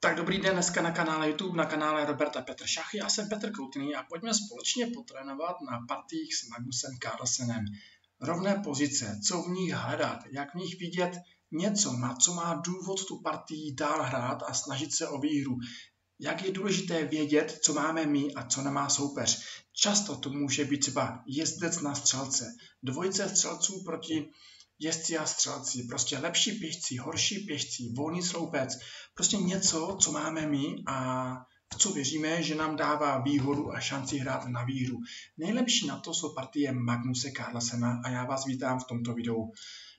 Tak dobrý den dneska na kanále YouTube, na kanále Roberta Petr Šachy. Já jsem Petr Koutný a pojďme společně potrénovat na partích s Magnusem Carlsenem. Rovné pozice, co v nich hledat, jak v nich vidět něco, na co má důvod tu partii dál hrát a snažit se o výhru. Jak je důležité vědět, co máme my a co nemá soupeř. Často to může být třeba jezdec na střelce, dvojice střelců proti jezdci a střelci, prostě lepší pěšci, horší pěšci, volný sloupec, prostě něco, co máme my a v co věříme, že nám dává výhodu a šanci hrát na výhru. Nejlepší na to jsou partie Magnuse Carlsena a já vás vítám v tomto videu.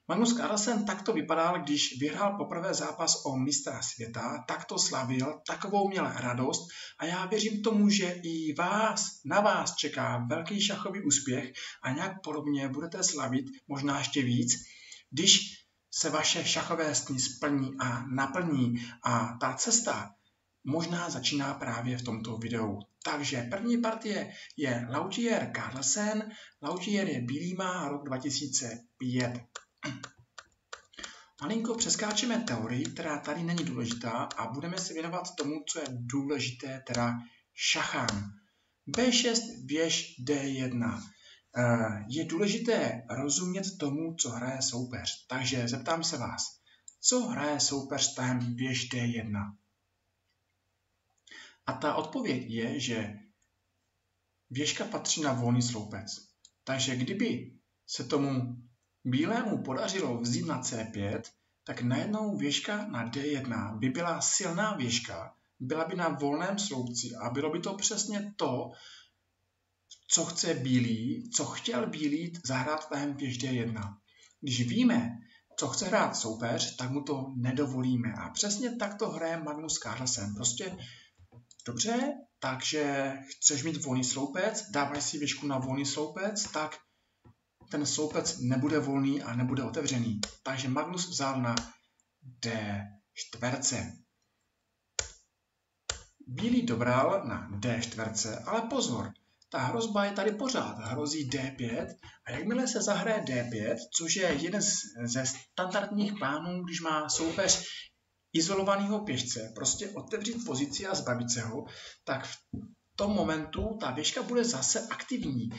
Magnus Carlsen takto vypadal, když vyhrál poprvé zápas o mistra světa, takto slavil, takovou měl radost a já věřím tomu, že i vás, na vás čeká velký šachový úspěch a nějak podobně budete slavit, možná ještě víc, když se vaše šachové sny splní a naplní a ta cesta možná začíná právě v tomto videu. Takže první partie je Lautier Carlsen. Lautier je bílý, má rok 2005. Malinko přeskáčeme teorii, která tady není důležitá a budeme se věnovat tomu, co je důležité, teda šachám. B6, věž D1. Eh, je důležité rozumět tomu, co hraje soupeř. Takže zeptám se vás, co hraje soupeř tahem věž D1? A ta odpověď je, že věžka patří na volný sloupec. Takže kdyby se tomu bílému podařilo vzít na C5, tak najednou věžka na D1 by byla silná věžka, byla by na volném sloupci a bylo by to přesně to, co chce bílý, co chtěl bílý zahrát tahem věž D1. Když víme, co chce hrát soupeř, tak mu to nedovolíme. A přesně tak to hraje Magnus Carlsen. Prostě dobře, takže chceš mít volný sloupec, dávaj si věžku na volný sloupec, tak ten sloupec nebude volný a nebude otevřený. Takže Magnus vzal na D čtverce. Bílý dobral na D čtverce, ale pozor, ta hrozba je tady pořád. Hrozí D5 a jakmile se zahraje D5, což je jeden ze standardních plánů, když má soupeř izolovaného pěšce, prostě otevřít pozici a zbavit se ho, tak v tom momentu ta věžka bude zase aktivní.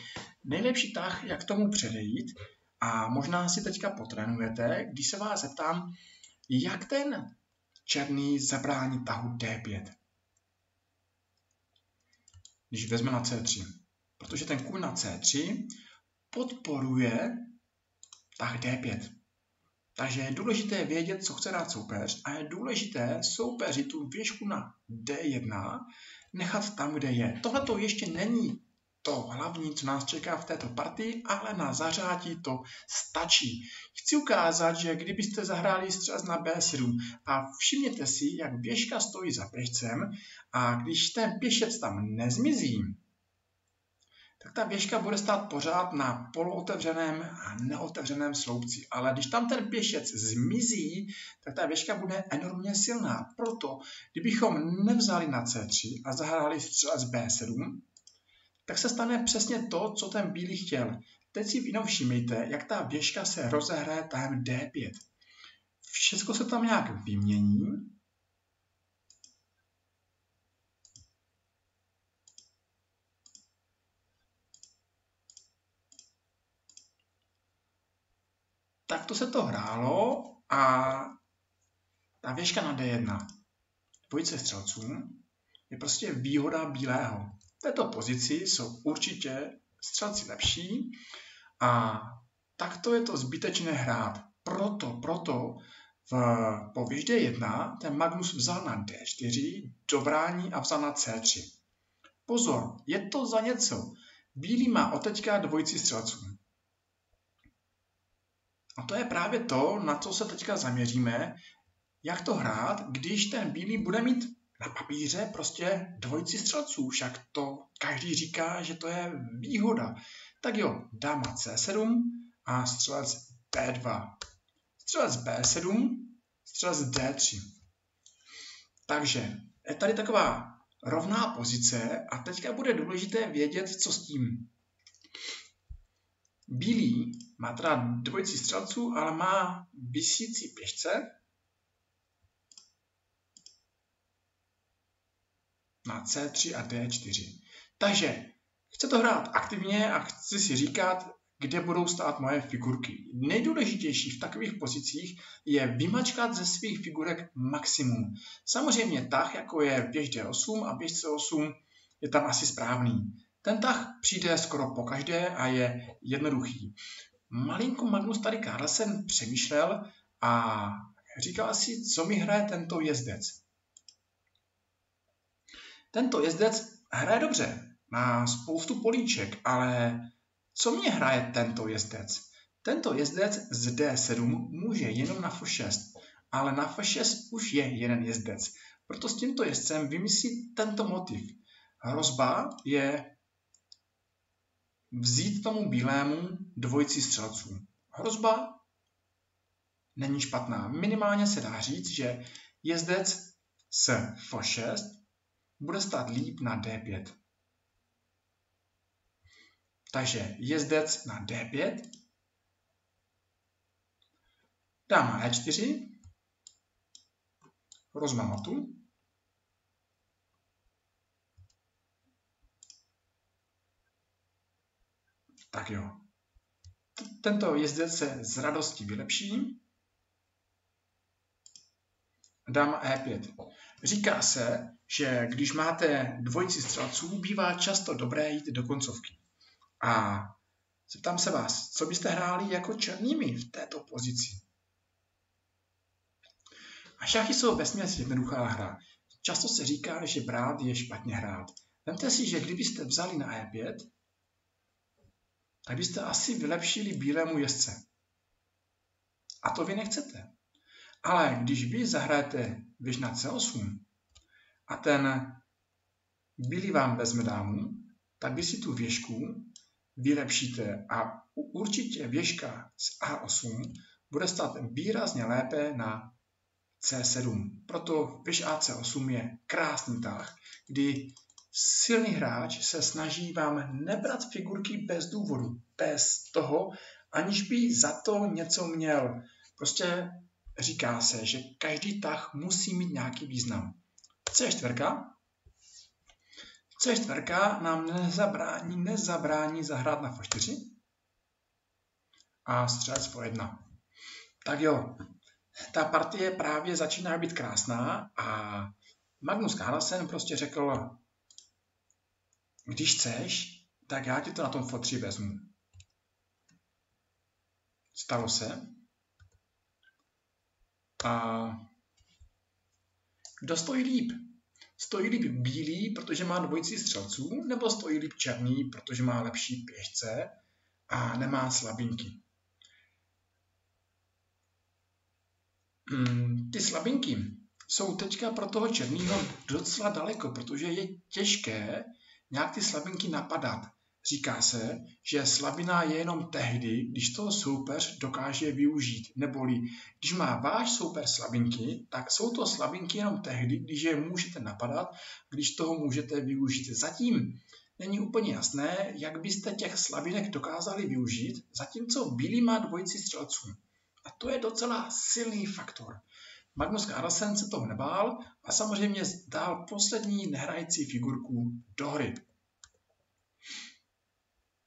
Nejlepší tah, jak tomu předejít, a možná si teďka potrénujete, když se vás zeptám, jak ten černý zabrání tahu D5. Když vezme na C3 protože ten kůň na C3 podporuje tah D5. Takže je důležité vědět, co chce dát soupeř a je důležité soupeři tu věžku na D1 nechat tam, kde je. Tohle to ještě není to hlavní, co nás čeká v této partii, ale na zařádí to stačí. Chci ukázat, že kdybyste zahráli střes na B7 a všimněte si, jak běžka stojí za pěšcem a když ten pěšec tam nezmizí, tak ta věžka bude stát pořád na polootevřeném a neotevřeném sloupci. Ale když tam ten pěšec zmizí, tak ta věžka bude enormně silná. Proto, kdybychom nevzali na C3 a zahráli střelec B7, tak se stane přesně to, co ten bílý chtěl. Teď si jenom všimejte, jak ta věžka se rozehraje tahem D5. Všechno se tam nějak vymění, tak to se to hrálo a ta věžka na D1 dvojice střelců je prostě výhoda bílého. V této pozici jsou určitě střelci lepší a takto je to zbytečné hrát. Proto, proto v, po věž D1 ten Magnus vzal na D4, dobrání a vzal na C3. Pozor, je to za něco. Bílý má od teďka dvojici střelců. A to je právě to, na co se teďka zaměříme, jak to hrát, když ten bílý bude mít na papíře prostě dvojici střelců, však to každý říká, že to je výhoda. Tak jo, dáma C7 a střelec B2. Střelec B7, střelec D3. Takže je tady taková rovná pozice a teďka bude důležité vědět, co s tím. Bílý má teda dvojici střelců, ale má vysící pěšce. na C3 a D4. Takže chce to hrát aktivně a chci si říkat, kde budou stát moje figurky. Nejdůležitější v takových pozicích je vymačkat ze svých figurek maximum. Samozřejmě tah, jako je běž D8 a běž C8, je tam asi správný. Ten tah přijde skoro po každé a je jednoduchý. Malinko Magnus tady Carlsen přemýšlel a říkal si, co mi hraje tento jezdec. Tento jezdec hraje dobře, má spoustu políček, ale co mě hraje tento jezdec? Tento jezdec z D7 může jenom na F6, ale na F6 už je jeden jezdec. Proto s tímto jezdcem vymyslí tento motiv. Hrozba je vzít tomu bílému dvojici střelců. Hrozba není špatná. Minimálně se dá říct, že jezdec s F6 bude stát líp na D5. Takže jezdec na D5, dáma E4, rozmamatu, Tak jo. Tento jezdec se z radosti vylepší. Dáma E5. Říká se, že když máte dvojici střelců, bývá často dobré jít do koncovky. A zeptám se vás, co byste hráli jako černými v této pozici? A šachy jsou vesměs jednoduchá hra. Často se říká, že brát je špatně hrát. Vemte si, že kdybyste vzali na E5, tak byste asi vylepšili bílému jezdce. A to vy nechcete. Ale když vy zahrajete věž na C8 a ten bílý vám vezme dámu, tak vy si tu věžku vylepšíte a určitě věžka z A8 bude stát výrazně lépe na C7. Proto věž AC8 je krásný tah, kdy silný hráč se snaží vám nebrat figurky bez důvodu, bez toho, aniž by za to něco měl. Prostě říká se, že každý tah musí mít nějaký význam. C4 C4 nám nezabrání, nezabrání zahrát na F4 a střelec po 1. Tak jo, ta partie právě začíná být krásná a Magnus Carlsen prostě řekl, když chceš, tak já ti to na tom F3 vezmu. Stalo se. A kdo stojí líp? Stojí líp bílý, protože má dvojici střelců, nebo stojí líp černý, protože má lepší pěšce a nemá slabinky? Hmm, ty slabinky jsou teďka pro toho černýho docela daleko, protože je těžké nějak ty slabinky napadat. Říká se, že slabina je jenom tehdy, když toho soupeř dokáže využít. Neboli, když má váš soupeř slabinky, tak jsou to slabinky jenom tehdy, když je můžete napadat, když toho můžete využít. Zatím není úplně jasné, jak byste těch slabinek dokázali využít, zatímco bílý má dvojici střelců. A to je docela silný faktor. Magnus Carlsen se toho nebál a samozřejmě dal poslední nehrající figurku do hry.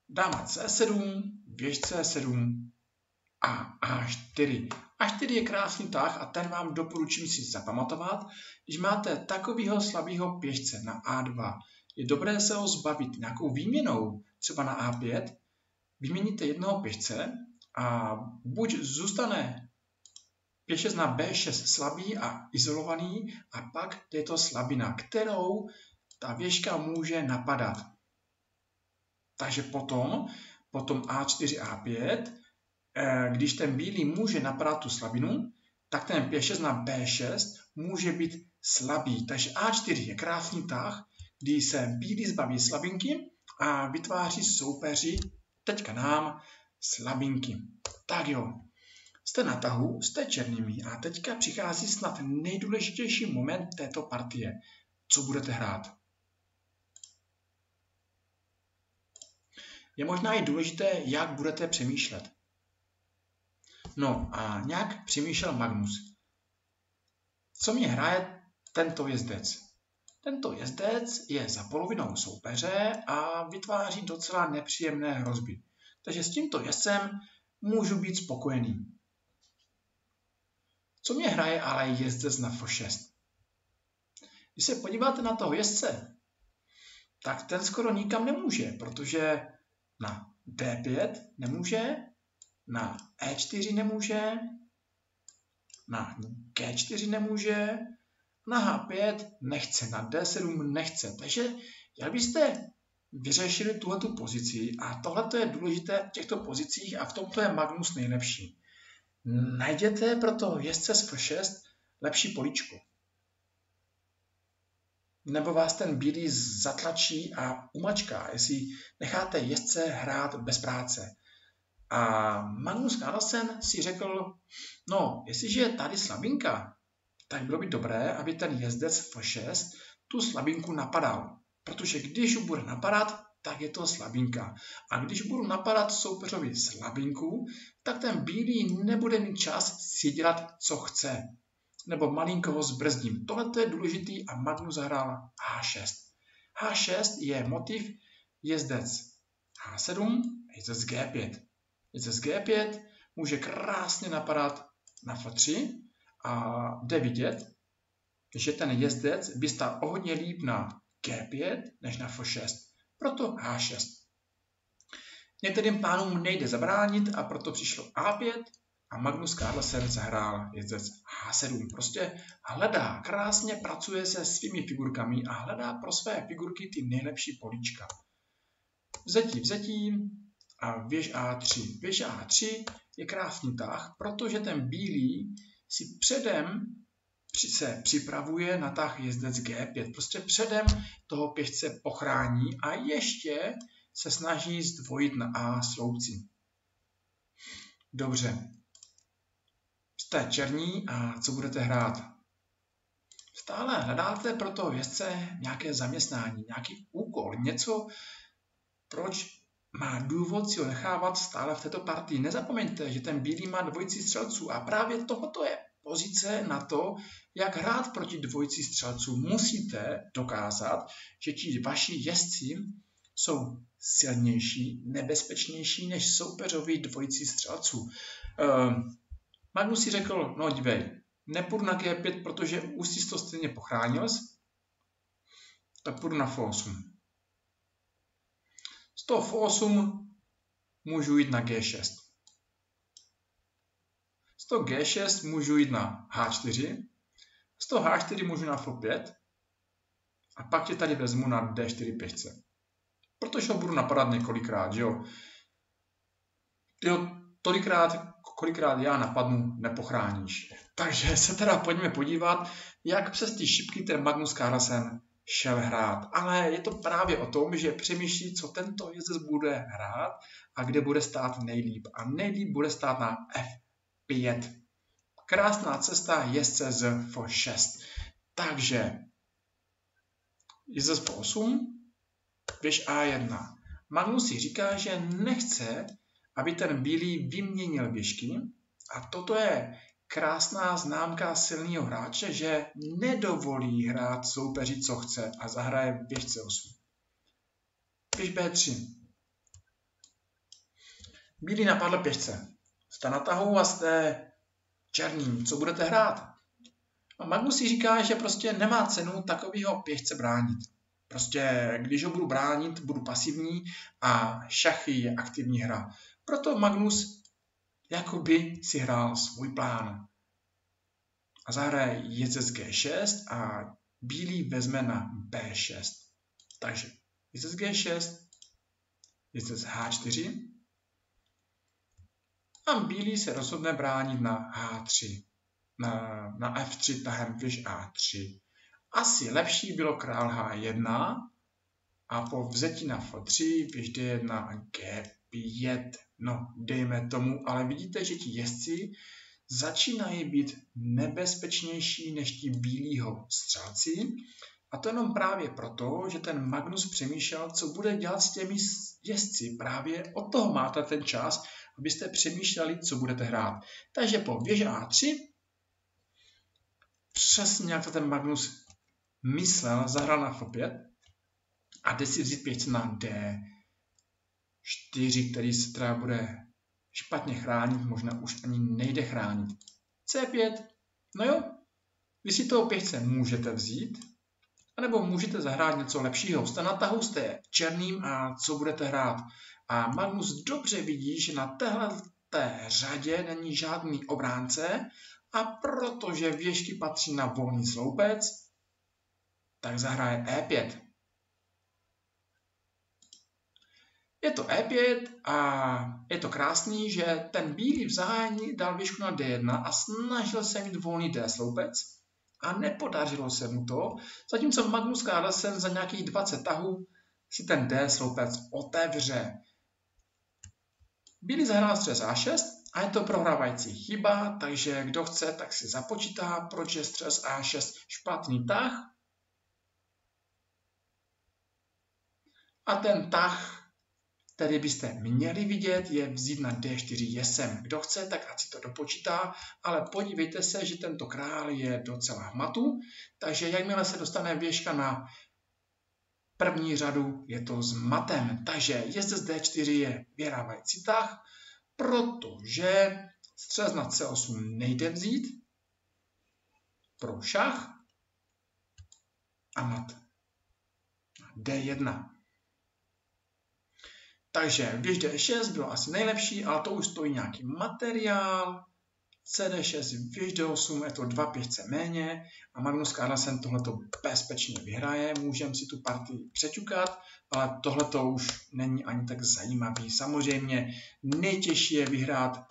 Dáma C7, běž C7 a A4. A4 je krásný tah a ten vám doporučím si zapamatovat. Když máte takového slabého pěšce na A2, je dobré se ho zbavit nějakou výměnou, třeba na A5, vyměníte jednoho pěšce a buď zůstane pěšec na B6 slabý a izolovaný a pak je to slabina, kterou ta věžka může napadat. Takže potom, potom A4, A5, eh, když ten bílý může napadat tu slabinu, tak ten pěšec na B6 může být slabý. Takže A4 je krásný tah, kdy se bílý zbaví slabinky a vytváří soupeři, teďka nám, slabinky. Tak jo, Jste na tahu, jste černými a teďka přichází snad nejdůležitější moment této partie. Co budete hrát? Je možná i důležité, jak budete přemýšlet. No a nějak přemýšlel Magnus. Co mě hraje tento jezdec? Tento jezdec je za polovinou soupeře a vytváří docela nepříjemné hrozby. Takže s tímto jezdcem můžu být spokojený. Co mě hraje ale jezdec na F6? Když se podíváte na toho jezdce, tak ten skoro nikam nemůže, protože na D5 nemůže, na E4 nemůže, na G4 nemůže, na H5 nechce, na D7 nechce. Takže jak byste vyřešili tuhletu pozici a tohle je důležité v těchto pozicích a v tomto je Magnus nejlepší. Najděte pro to jezdce z F6 lepší políčko. Nebo vás ten bílý zatlačí a umačká, jestli necháte jezdce hrát bez práce. A Magnus Carlsen si řekl, no, jestliže je tady slabinka, tak bylo by dobré, aby ten jezdec F6 tu slabinku napadal. Protože když ho bude napadat, tak je to slabinka. A když budu napadat soupeřovi slabinku, tak ten bílý nebude mít čas si dělat, co chce. Nebo malinko ho zbrzdím. Tohle je důležitý a Magnus zahrál H6. H6 je motiv jezdec H7, jezdec G5. Jezdec G5 může krásně napadat na F3 a jde vidět, že ten jezdec by stál o hodně líp na G5 než na F6. Proto H6. Některým pánům nejde zabránit a proto přišlo A5 a Magnus Carlsen zahrál jezdec H7. Prostě hledá, krásně pracuje se svými figurkami a hledá pro své figurky ty nejlepší políčka. Vzetí, vzetí a věž A3. Věž A3 je krásný tah, protože ten bílý si předem se připravuje na tah jezdec G5. Prostě předem toho pěšce pochrání a ještě se snaží zdvojit na A sloupci. Dobře. Jste černí a co budete hrát? Stále hledáte pro toho jezdce nějaké zaměstnání, nějaký úkol, něco, proč má důvod si ho nechávat stále v této partii. Nezapomeňte, že ten bílý má dvojici střelců a právě tohoto je pozice na to, jak hrát proti dvojici střelců. Musíte dokázat, že ti vaši jezdci jsou silnější, nebezpečnější než soupeřoví dvojici střelců. Uh, Magnus si řekl, no dívej, nepůjdu na G5, protože už jsi to stejně pochránil, tak půjdu na F8. Z toho F8 můžu jít na G6. Toho G6 můžu jít na H4, z toho H4 můžu na F5 a pak tě tady vezmu na D4 pěšce. Protože ho budu napadat několikrát, že jo. Jo, tolikrát, kolikrát já napadnu, nepochráníš. Takže se teda pojďme podívat, jak přes ty šipky ten Magnus Carlsen šel hrát. Ale je to právě o tom, že přemýšlí, co tento jezdec bude hrát a kde bude stát nejlíp. A nejlíp bude stát na F 5. Krásná cesta jezdce z F6. Takže jezdec po 8, běž A1. Magnus si říká, že nechce, aby ten bílý vyměnil běžky a toto je krásná známka silného hráče, že nedovolí hrát soupeři, co chce a zahraje běžce 8. Běž B3. Bílý napadl pěšce jste na tahu a jste černým, co budete hrát? A Magnus si říká, že prostě nemá cenu takovýho pěšce bránit. Prostě když ho budu bránit, budu pasivní a šachy je aktivní hra. Proto Magnus jakoby si hrál svůj plán. A zahraje jezdec G6 a bílý vezme na B6. Takže jezdec G6, jezdec H4, a bílý se rozhodne bránit na H3, na, na F3 tahem věž A3. Asi lepší bylo král H1 a po vzetí na F3 věž D1 a G5. No, dejme tomu, ale vidíte, že ti jezdci začínají být nebezpečnější než ti bílýho střelci. A to jenom právě proto, že ten Magnus přemýšlel, co bude dělat s těmi jezdci. Právě od toho máte ten čas, abyste přemýšleli, co budete hrát. Takže po věže A3, přesně jak to ten Magnus myslel, zahrál na F5 a jde si vzít pěšce na D4, který se teda bude špatně chránit, možná už ani nejde chránit. C5, no jo, vy si toho pěšce můžete vzít, anebo můžete zahrát něco lepšího. Jste na tahu, jste černým a co budete hrát. A Magnus dobře vidí, že na téhle té řadě není žádný obránce a protože věžky patří na volný sloupec, tak zahraje E5. Je to E5 a je to krásný, že ten bílý v zahájení dal věžku na D1 a snažil se mít volný D sloupec a nepodařilo se mu to, zatímco Magnus Carlsen za nějakých 20 tahů si ten D sloupec otevře. Bílý zahrál střes A6 a je to prohrávající chyba, takže kdo chce, tak si započítá, proč je střes A6 špatný tah. A ten tah který byste měli vidět, je vzít na D4 jesem. Kdo chce, tak ať si to dopočítá, ale podívejte se, že tento král je docela v matu, takže jakmile se dostane věžka na první řadu, je to s matem. Takže jezdec D4 je vyhrávající tah, protože střez na C8 nejde vzít pro šach a mat. D1. Takže když D6 bylo asi nejlepší, ale to už stojí nějaký materiál. CD6 věž D8 je to dva pěšce méně a Magnus Carlsen tohleto bezpečně vyhraje. Můžeme si tu partii přeťukat, ale tohleto už není ani tak zajímavý. Samozřejmě nejtěžší je vyhrát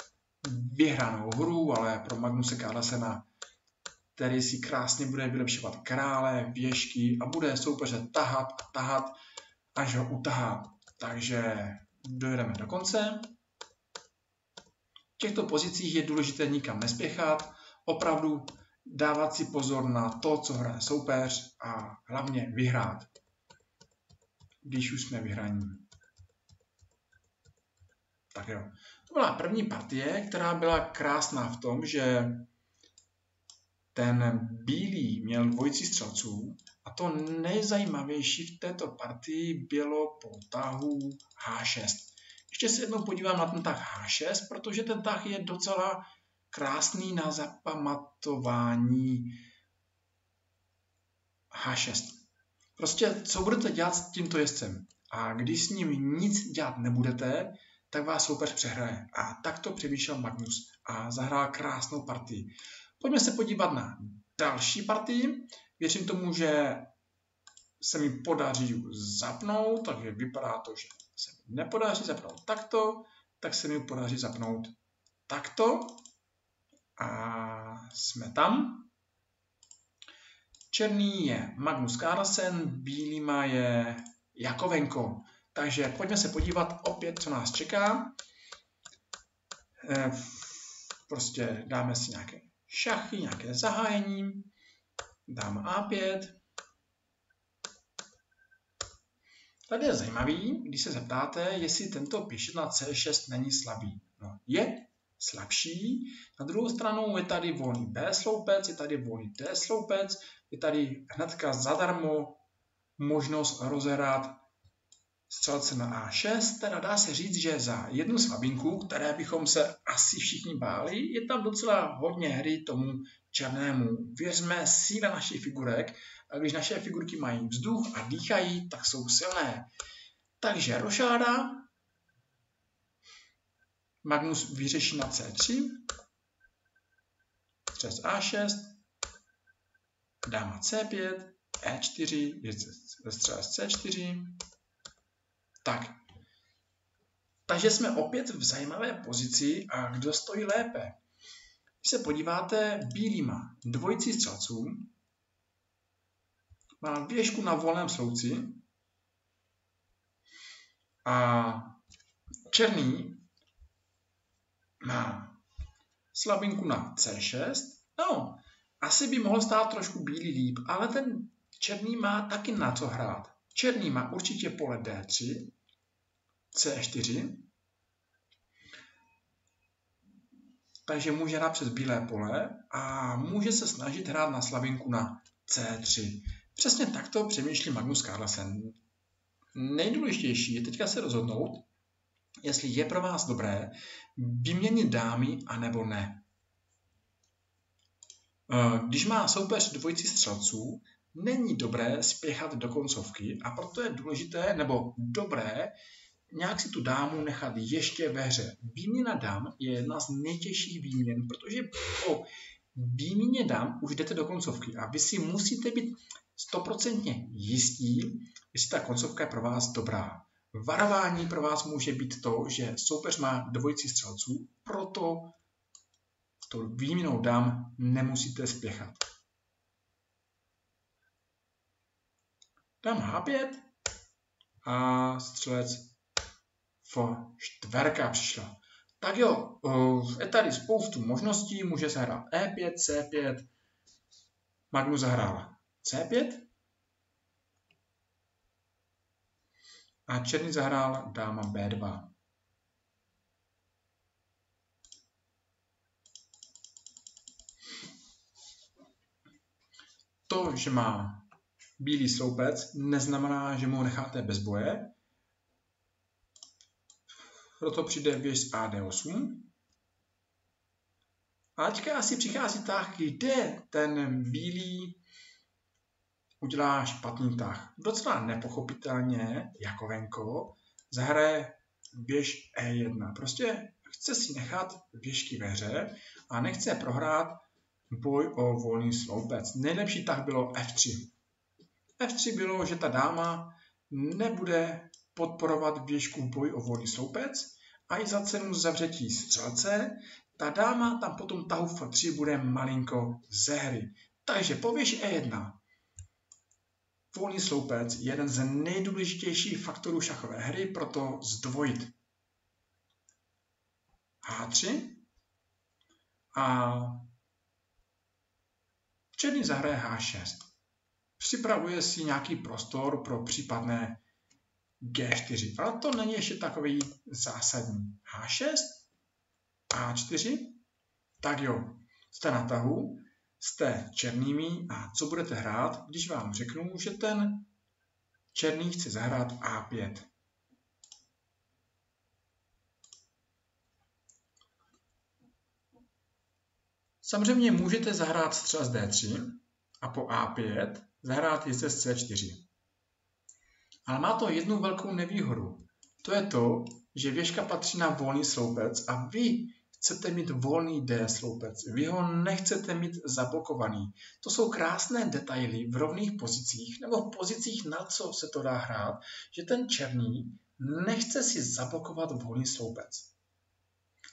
vyhranou hru, ale pro Magnuse Carlsena který si krásně bude vylepšovat krále, věžky a bude soupeře tahat a tahat, až ho utahá. Takže dojedeme do konce. V těchto pozicích je důležité nikam nespěchat, opravdu dávat si pozor na to, co hraje soupeř a hlavně vyhrát, když už jsme vyhraní. Tak jo. To byla první partie, která byla krásná v tom, že ten bílý měl dvojici střelců a to nejzajímavější v této partii bylo po tahu H6. Ještě se jednou podívám na ten tah H6, protože ten tah je docela krásný na zapamatování H6. Prostě co budete dělat s tímto jezdcem? A když s ním nic dělat nebudete, tak vás soupeř přehraje. A tak to přemýšlel Magnus a zahrál krásnou partii. Pojďme se podívat na další partii. Věřím tomu, že se mi podaří zapnout, takže vypadá to, že se mi nepodaří zapnout takto, tak se mi podaří zapnout takto. A jsme tam. Černý je Magnus Carlsen, bílý má je Jakovenko. Takže pojďme se podívat opět, co nás čeká. Eh, prostě dáme si nějaké šachy, nějaké zahájení. Dám A5. Tady je zajímavý, když se zeptáte, jestli tento píšet na C6 není slabý. No, je slabší. Na druhou stranu je tady volný B sloupec, je tady volný D sloupec, je tady hnedka zadarmo možnost rozehrát střelce na A6, teda dá se říct, že za jednu slabinku, které bychom se asi všichni báli, je tam docela hodně hry tomu černému. Věřme síle našich figurek když naše figurky mají vzduch a dýchají, tak jsou silné. Takže rošáda, Magnus vyřeší na C3, přes A6, dáma C5, E4, je střela C4, tak. Takže jsme opět v zajímavé pozici a kdo stojí lépe? Když se podíváte, bílý má dvojici střelců, má věžku na volném slouci a černý má slabinku na C6. No, asi by mohl stát trošku bílý líp, ale ten černý má taky na co hrát. Černý má určitě pole D3, C4, takže může hrát přes bílé pole a může se snažit hrát na slavinku na C3. Přesně takto přemýšlí Magnus Carlsen. Nejdůležitější je teďka se rozhodnout, jestli je pro vás dobré vyměnit dámy anebo ne. Eh, když má soupeř dvojici střelců, není dobré spěchat do koncovky a proto je důležité nebo dobré nějak si tu dámu nechat ještě ve hře. Výměna dám je jedna z nejtěžších výměn, protože po výměně dám už jdete do koncovky a vy si musíte být stoprocentně jistí, jestli ta koncovka je pro vás dobrá. Varování pro vás může být to, že soupeř má dvojici střelců, proto to výměnou dám nemusíte spěchat. Dám H5 a střelec čtverka přišla. Tak jo, je tady spoustu možností, může se hrát E5, C5, Magnus zahrál C5 a Černý zahrál dáma B2. To, že má bílý sloupec, neznamená, že mu necháte bez boje, proto přijde věž z AD8. A teďka asi přichází tah, kde ten bílý udělá špatný tah. Docela nepochopitelně, jako venko, zahraje běž E1. Prostě chce si nechat běžky ve hře a nechce prohrát boj o volný sloupec. Nejlepší tah bylo F3. F3 bylo, že ta dáma nebude podporovat běžku boj o volný sloupec a i za cenu zavřetí střelce, ta dáma tam potom tahu F3 bude malinko ze hry. Takže pověš E1. Volný sloupec je jeden z nejdůležitějších faktorů šachové hry, proto zdvojit. H3 a černý zahraje H6. Připravuje si nějaký prostor pro případné G4. Ale to není ještě takový zásadní. H6, A4, tak jo, jste na tahu, jste černými a co budete hrát, když vám řeknu, že ten černý chce zahrát A5. Samozřejmě můžete zahrát z D3 a po A5 zahrát jezdec C4. Ale má to jednu velkou nevýhodu. To je to, že věžka patří na volný sloupec a vy chcete mít volný D sloupec. Vy ho nechcete mít zablokovaný. To jsou krásné detaily v rovných pozicích nebo v pozicích, na co se to dá hrát, že ten černý nechce si zablokovat volný sloupec.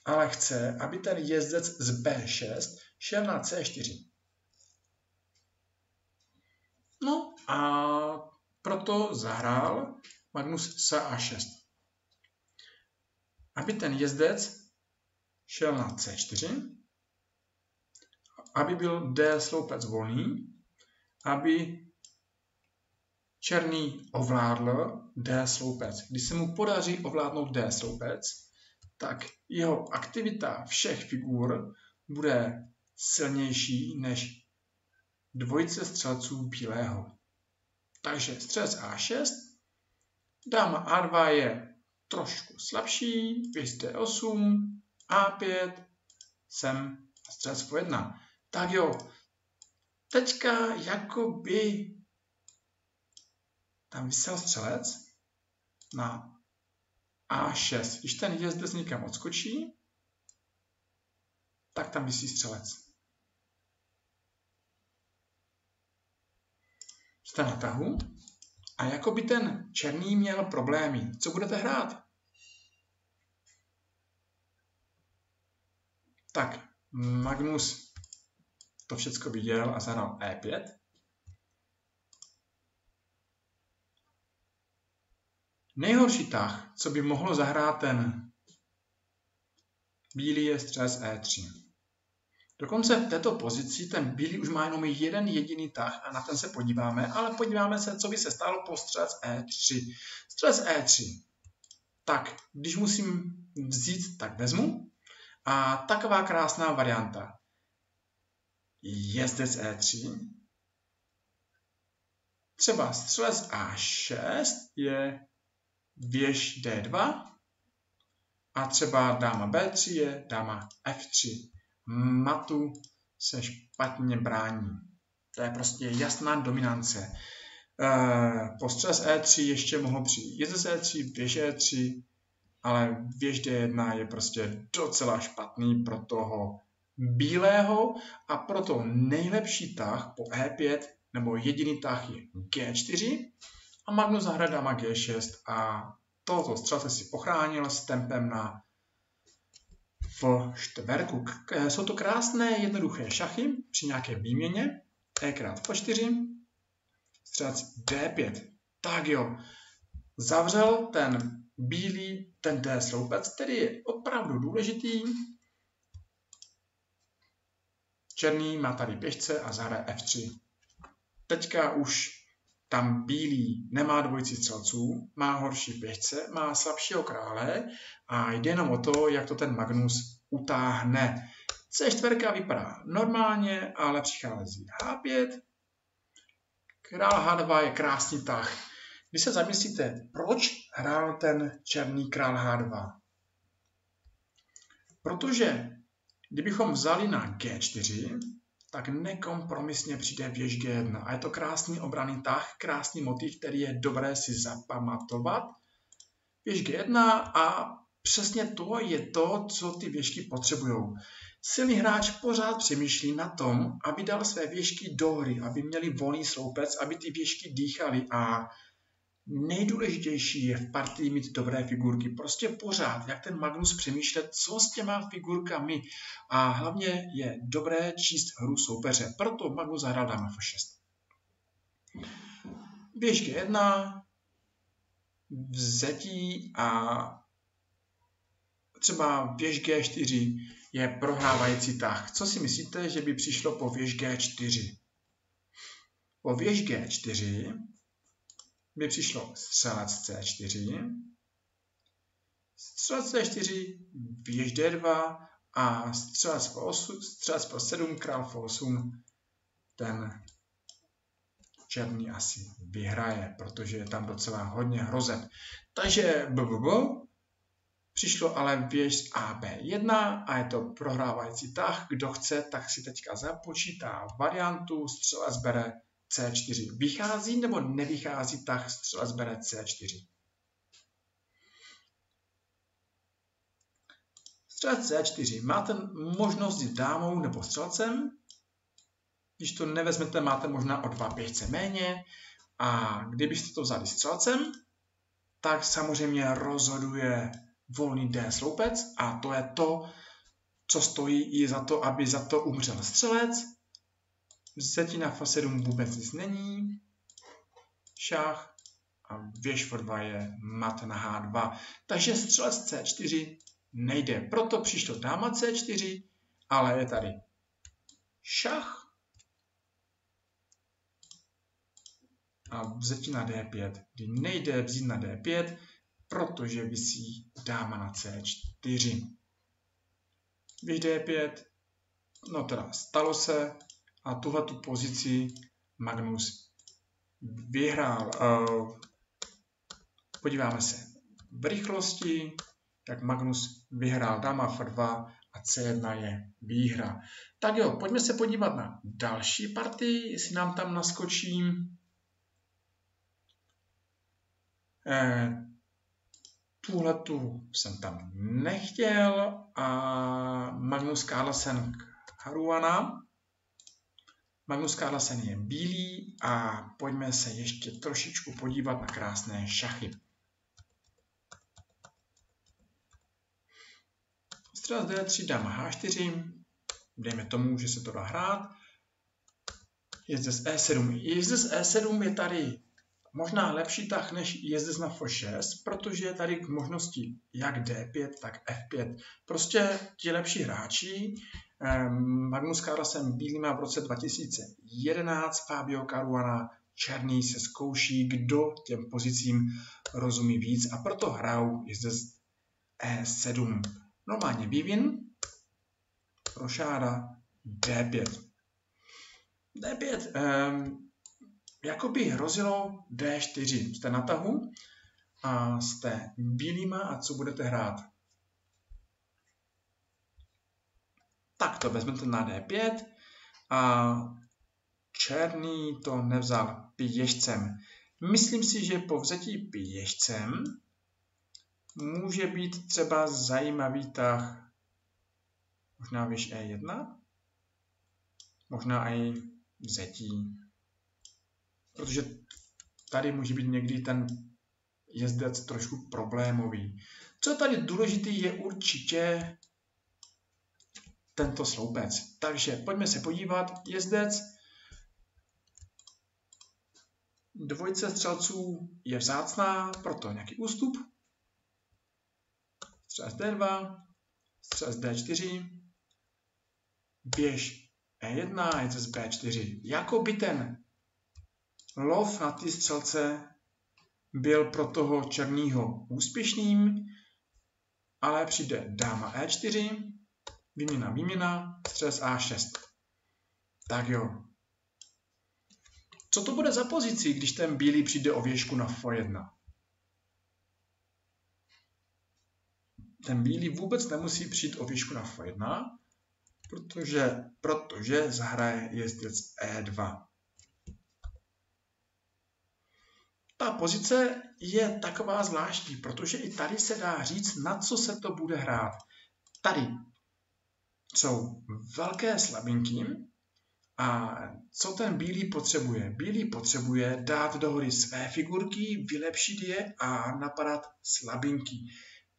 Ale chce, aby ten jezdec z B6 šel na C4. No a proto zahrál Magnus A6. Aby ten jezdec šel na C4, aby byl D sloupec volný, aby černý ovládl D sloupec. Když se mu podaří ovládnout D sloupec, tak jeho aktivita všech figur bude silnější než dvojice střelců bílého. Takže střelec A6, dáma A2 je trošku slabší, běž D8, A5, sem a střelec po 1. Tak jo, teďka jakoby tam vysel střelec na A6. Když ten jezdec někam odskočí, tak tam vysí střelec. jste na tahu a jako by ten černý měl problémy. Co budete hrát? Tak, Magnus to všechno viděl a zahrál E5. Nejhorší tah, co by mohlo zahrát ten bílý je střes E3. Dokonce v této pozici ten bílý už má jenom jeden jediný tah a na ten se podíváme, ale podíváme se, co by se stalo po střelec E3. Střelec E3. Tak, když musím vzít, tak vezmu. A taková krásná varianta. Jezdec E3. Třeba střelec A6 je věž D2 a třeba dáma B3 je dáma F3. Matu se špatně brání. To je prostě jasná dominance. Eh, po střelec E3 ještě mohlo přijít jezdec E3, věž E3, ale věž D1 je prostě docela špatný pro toho bílého a proto nejlepší tah po E5 nebo jediný tah je G4 a Magnus zahra dama G6 a tohoto střelce si ochránil s tempem na v štverku. Jsou to krásné jednoduché šachy při nějaké výměně. E krát po 4, střelec D5. Tak jo, zavřel ten bílý, ten D sloupec, který je opravdu důležitý. Černý má tady pěšce a zahraje F3. Teďka už tam bílý nemá dvojici střelců, má horší pěšce, má slabšího krále a jde jenom o to, jak to ten Magnus utáhne. C4 vypadá normálně, ale přichází H5. Král H2 je krásný tah. Když se zamyslíte, proč hrál ten černý král H2? Protože kdybychom vzali na G4, tak nekompromisně přijde věž G1. A je to krásný obraný tah, krásný motiv, který je dobré si zapamatovat. Věž G1 a přesně to je to, co ty věžky potřebují. Silný hráč pořád přemýšlí na tom, aby dal své věžky do hry, aby měli volný sloupec, aby ty věžky dýchaly a nejdůležitější je v partii mít dobré figurky. Prostě pořád, jak ten Magnus přemýšlet, co s těma figurkami. A hlavně je dobré číst hru soupeře. Proto Magnus zahrál dáma F6. Běžky 1, vzetí a třeba běž G4 je prohrávající tah. Co si myslíte, že by přišlo po věž G4? Po věž G4 by přišlo střelec C4, střelec C4, věž D2 a střelec po, 8, střelec po 7, král po 8, ten černý asi vyhraje, protože je tam docela hodně hrozeb. Takže BBB přišlo ale věž AB1 a je to prohrávající tah. Kdo chce, tak si teďka započítá variantu, střelec bere C4 vychází nebo nevychází tah střelec bere C4. Střelec C4. Máte možnost jít dámou nebo střelcem. Když to nevezmete, máte možná o dva pěšce méně. A kdybyste to vzali střelcem, tak samozřejmě rozhoduje volný D sloupec a to je to, co stojí i za to, aby za to umřel střelec Zetina F7 vůbec nic není. Šach a věž 2 je mat na H2. Takže střelec C4 nejde. Proto přišlo dáma C4, ale je tady šach a vzetí na D5, kdy nejde vzít na D5, protože vysí dáma na C4. Věž D5, no teda stalo se, a tuhle tu pozici Magnus vyhrál. Eh, podíváme se v rychlosti, jak Magnus vyhrál dama F2 a C1 je výhra. Tak jo, pojďme se podívat na další partii, jestli nám tam naskočím. Eh, tuhle tu jsem tam nechtěl a Magnus Carlsen Haruana Magnus Carlsen je bílý a pojďme se ještě trošičku podívat na krásné šachy. Střelec D3, dáma H4, dejme tomu, že se to dá hrát. Jezdec E7. Jezdec E7 je tady možná lepší tah než jezdec na F6, protože je tady k možnosti jak D5, tak F5. Prostě ti lepší hráči Magnus Carlsen bílý má v roce 2011, Fabio Caruana černý se zkouší, kdo těm pozicím rozumí víc a proto hrajou je zde E7. Normálně vývin, rošáda D5. D5. Um, jako by hrozilo D4. Jste na tahu a jste bílýma a co budete hrát? Tak to vezmete na D5 a černý to nevzal pěšcem. Myslím si, že po vzetí pěšcem může být třeba zajímavý tah možná vyš E1, možná i vzetí, protože tady může být někdy ten jezdec trošku problémový. Co tady důležitý, je určitě tento sloupec. Takže pojďme se podívat. Jezdec dvojce střelců je vzácná, proto nějaký ústup. Střelec D2, střelec D4, běž E1, jezdec B4. Jako by ten lov na ty střelce byl pro toho černýho úspěšným, ale přijde dáma E4, výměna, výměna, střes A6. Tak jo. Co to bude za pozici, když ten bílý přijde o věžku na F1? Ten bílý vůbec nemusí přijít o věžku na F1, protože, protože zahraje jezdec E2. Ta pozice je taková zvláštní, protože i tady se dá říct, na co se to bude hrát. Tady jsou velké slabinky a co ten bílý potřebuje? Bílý potřebuje dát dohody své figurky, vylepšit je a napadat slabinky.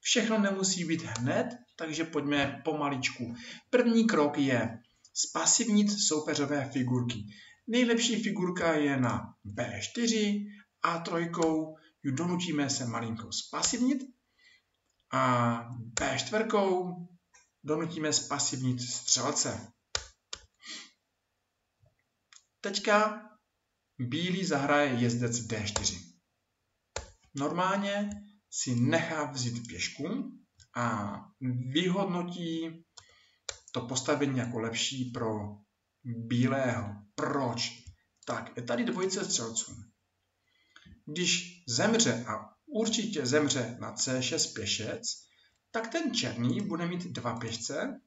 Všechno nemusí být hned, takže pojďme pomaličku. První krok je spasivnit soupeřové figurky. Nejlepší figurka je na B4 a trojkou ju donutíme se malinko spasivnit a B4 donutíme spasivnit střelce. Teďka bílý zahraje jezdec D4. Normálně si nechá vzít pěšku a vyhodnotí to postavení jako lepší pro bílého. Proč? Tak, je tady dvojice střelců. Když zemře a určitě zemře na C6 pěšec, tak ten černý bude mít dva pěšce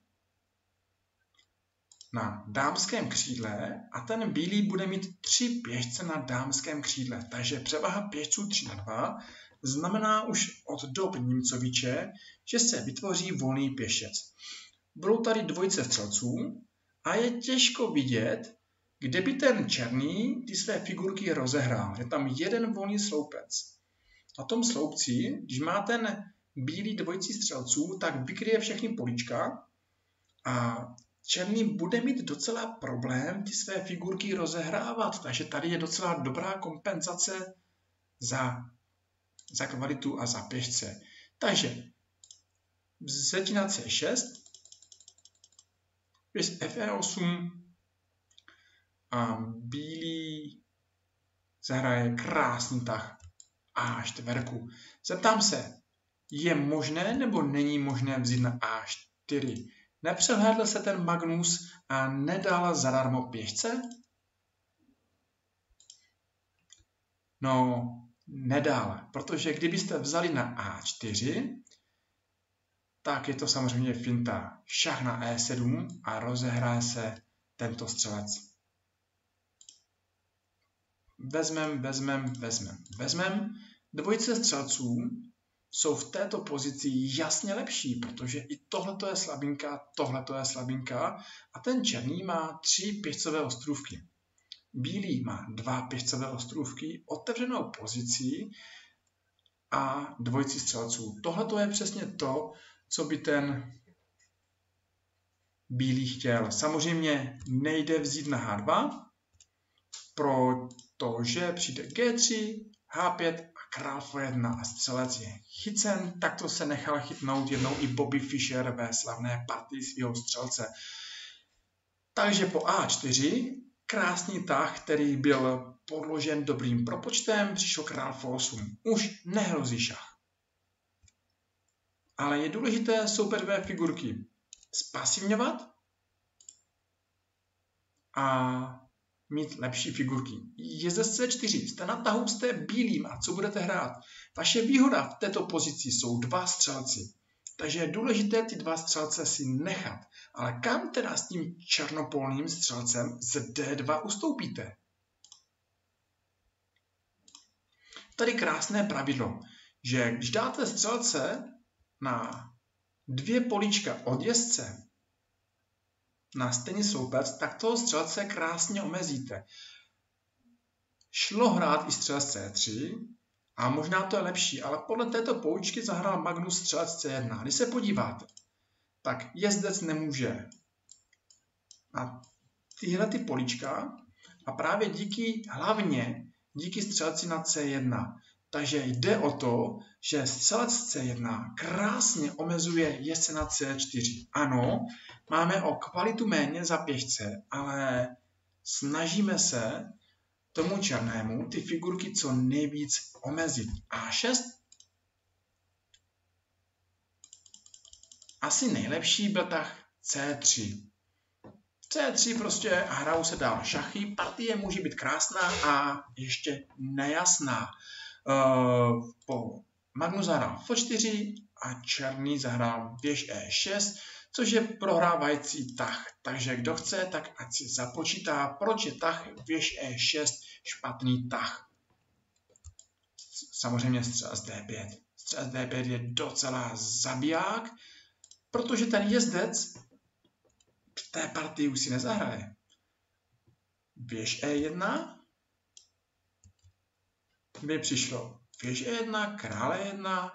na dámském křídle a ten bílý bude mít tři pěšce na dámském křídle. Takže převaha pěšců 3 na 2 znamená už od dob Nimcoviče, že se vytvoří volný pěšec. Budou tady dvojice střelců a je těžko vidět, kde by ten černý ty své figurky rozehrál. Je tam jeden volný sloupec. Na tom sloupci, když má ten bílý dvojicí střelců, tak vykryje všechny políčka a černý bude mít docela problém ty své figurky rozehrávat, takže tady je docela dobrá kompenzace za, za kvalitu a za pěšce. Takže vzetí na C6, vys FE8 a bílý zahraje krásný tah A4. Zeptám se, je možné nebo není možné vzít na A4? Nepřehlédl se ten Magnus a nedal zadarmo pěšce? No, nedal, protože kdybyste vzali na A4, tak je to samozřejmě finta šach na E7 a rozehraje se tento střelec. Vezmem, vezmem, vezmem, vezmem. Dvojice střelců jsou v této pozici jasně lepší, protože i tohle je slabinka, tohle je slabinka a ten černý má tři pěšcové ostrůvky. Bílý má dva pěšcové ostrůvky, otevřenou pozici a dvojici střelců. Tohle je přesně to, co by ten bílý chtěl. Samozřejmě nejde vzít na H2, protože přijde G3, H5 král F1 a střelec je chycen, takto se nechal chytnout jednou i Bobby Fischer ve slavné partii svého střelce. Takže po A4 krásný tah, který byl podložen dobrým propočtem, přišel král F8. Už nehrozí šach. Ale je důležité soupeřové figurky spasivňovat a mít lepší figurky. Jezdec C4, jste na tahu, jste bílým a co budete hrát? Vaše výhoda v této pozici jsou dva střelci. Takže je důležité ty dva střelce si nechat. Ale kam teda s tím černopolným střelcem z D2 ustoupíte? Tady krásné pravidlo, že když dáte střelce na dvě políčka od jezdce na stejný sloupec, tak toho střelce krásně omezíte. Šlo hrát i střelec C3 a možná to je lepší, ale podle této poučky zahrál Magnus střelec C1. Když se podíváte, tak jezdec nemůže na tyhle ty políčka a právě díky, hlavně díky střelci na C1. Takže jde o to, že střelec C1 krásně omezuje jezdce na C4. Ano, máme o kvalitu méně za pěšce, ale snažíme se tomu černému ty figurky co nejvíc omezit. A6 asi nejlepší byl tah C3. C3 prostě hrajou se dál šachy, partie může být krásná a ještě nejasná. Uh, po Magnus zahrál F4 a černý zahrál běž E6, což je prohrávající tah. Takže kdo chce, tak ať si započítá, proč je tah běž E6 špatný tah. Samozřejmě střela z D5. Střela z D5 je docela zabiják, protože ten jezdec v té partii už si nezahraje. Běž E1 by přišlo věž E1, krále E1,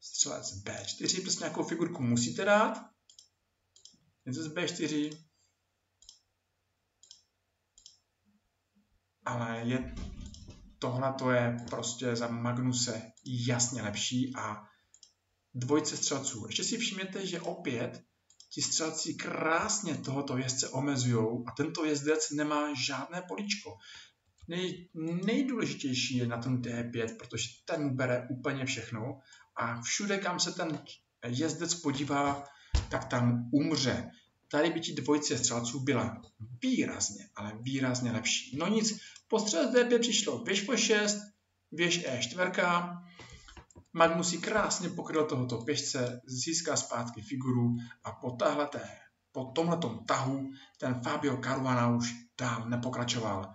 střelec B4, prostě nějakou figurku musíte dát. Něco z B4. Ale je, tohle to je prostě za Magnuse jasně lepší a dvojce střelců. Ještě si všimněte, že opět ti střelci krásně tohoto jezdce omezují a tento jezdec nemá žádné políčko. Nej, nejdůležitější je na tom D5, protože ten bere úplně všechno a všude, kam se ten jezdec podívá, tak tam umře. Tady by ti dvojice střelců byla výrazně, ale výrazně lepší. No nic, po střelec D5 přišlo věž po 6, věž E4, Magnus si krásně pokryl tohoto pěšce, získá zpátky figuru a po, tahleté, po tomhletom tahu ten Fabio Caruana už dál nepokračoval.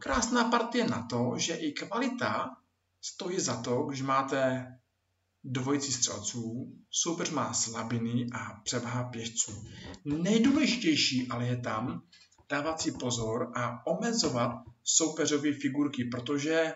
Krásná partie na to, že i kvalita stojí za to, když máte dvojici střelců, soupeř má slabiny a převaha pěšců. Nejdůležitější ale je tam dávat si pozor a omezovat soupeřové figurky, protože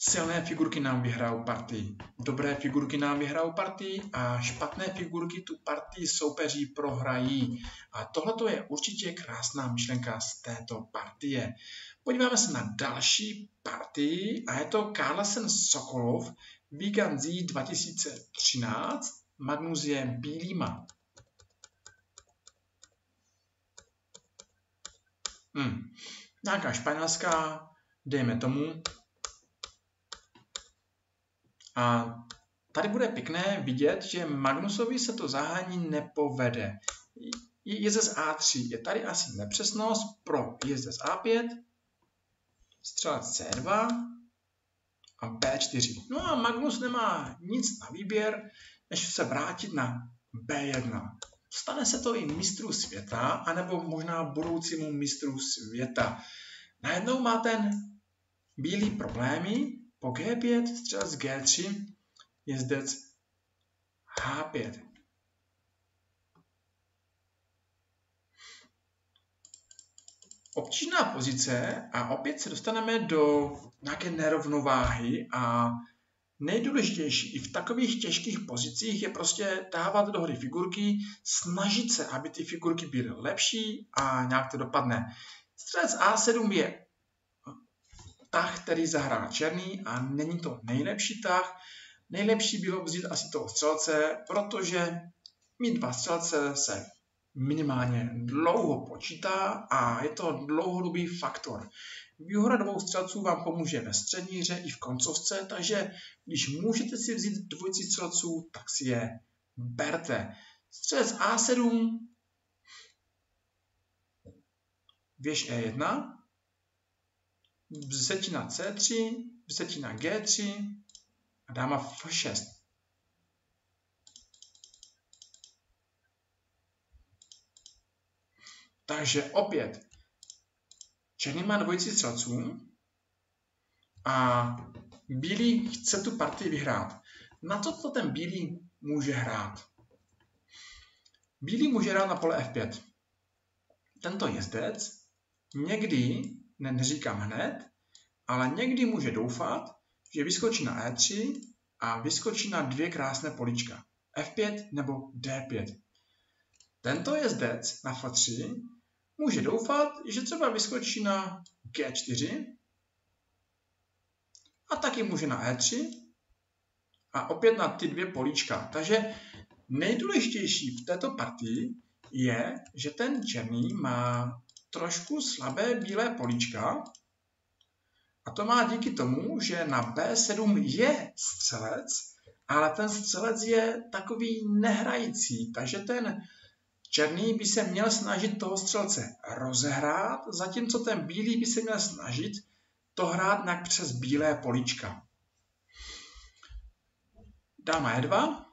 Silné figurky nám vyhrajou partii, dobré figurky nám vyhrajou partii a špatné figurky tu partii soupeří prohrají. A tohle je určitě krásná myšlenka z této partie. Podíváme se na další partii a je to Carlsen Sokolov Viganzi 2013 Magnus je bílýma. Hmm. Nějaká španělská, dejme tomu, a tady bude pěkné vidět, že Magnusovi se to zahání nepovede. Jezdec A3 je tady asi nepřesnost pro jezdec A5, střelec C2 a B4. No a Magnus nemá nic na výběr, než se vrátit na B1. Stane se to i mistru světa, anebo možná budoucímu mistru světa. Najednou má ten bílý problémy, po G5 střelec G3, jezdec H5. Obtížná pozice a opět se dostaneme do nějaké nerovnováhy a nejdůležitější i v takových těžkých pozicích je prostě dávat do hry figurky, snažit se, aby ty figurky byly lepší a nějak to dopadne. Střelec A7 je tah, který zahrá černý a není to nejlepší tah. Nejlepší bylo vzít asi toho střelce, protože mít dva střelce se minimálně dlouho počítá a je to dlouhodobý faktor. Výhoda dvou střelců vám pomůže ve střední hře i v koncovce, takže když můžete si vzít dvojici střelců, tak si je berte. Střelec A7 věž E1, vzetina C3, vzetina G3 a dáma F6. Takže opět, černý má dvojici střelců a bílý chce tu partii vyhrát. Na co to ten bílý může hrát? Bílý může hrát na pole F5. Tento jezdec někdy, ne, neříkám hned, ale někdy může doufat, že vyskočí na E3 a vyskočí na dvě krásné polička. F5 nebo D5. Tento jezdec na F3 může doufat, že třeba vyskočí na G4 a taky může na E3 a opět na ty dvě políčka. Takže nejdůležitější v této partii je, že ten černý má trošku slabé bílé políčka a to má díky tomu, že na B7 je střelec, ale ten střelec je takový nehrající, takže ten černý by se měl snažit toho střelce rozehrát, zatímco ten bílý by se měl snažit to hrát nějak přes bílé políčka. Dáma E2.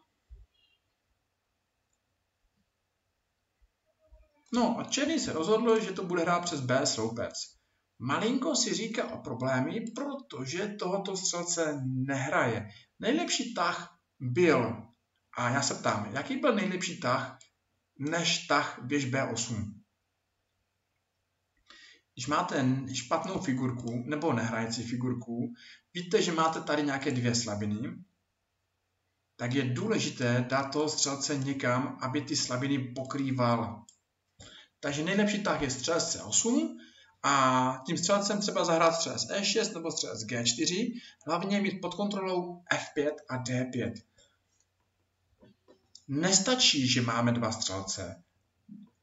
No a černý se rozhodl, že to bude hrát přes B sloupec. Malinko si říká o problémy, protože tohoto střelce nehraje. Nejlepší tah byl, a já se ptám, jaký byl nejlepší tah než tah běž B8? Když máte špatnou figurku nebo nehrající figurku, víte, že máte tady nějaké dvě slabiny, tak je důležité dát toho střelce někam, aby ty slabiny pokrýval. Takže nejlepší tah je střelec C8 a tím střelcem třeba zahrát střelec E6 nebo střelec G4, hlavně mít pod kontrolou F5 a D5. Nestačí, že máme dva střelce.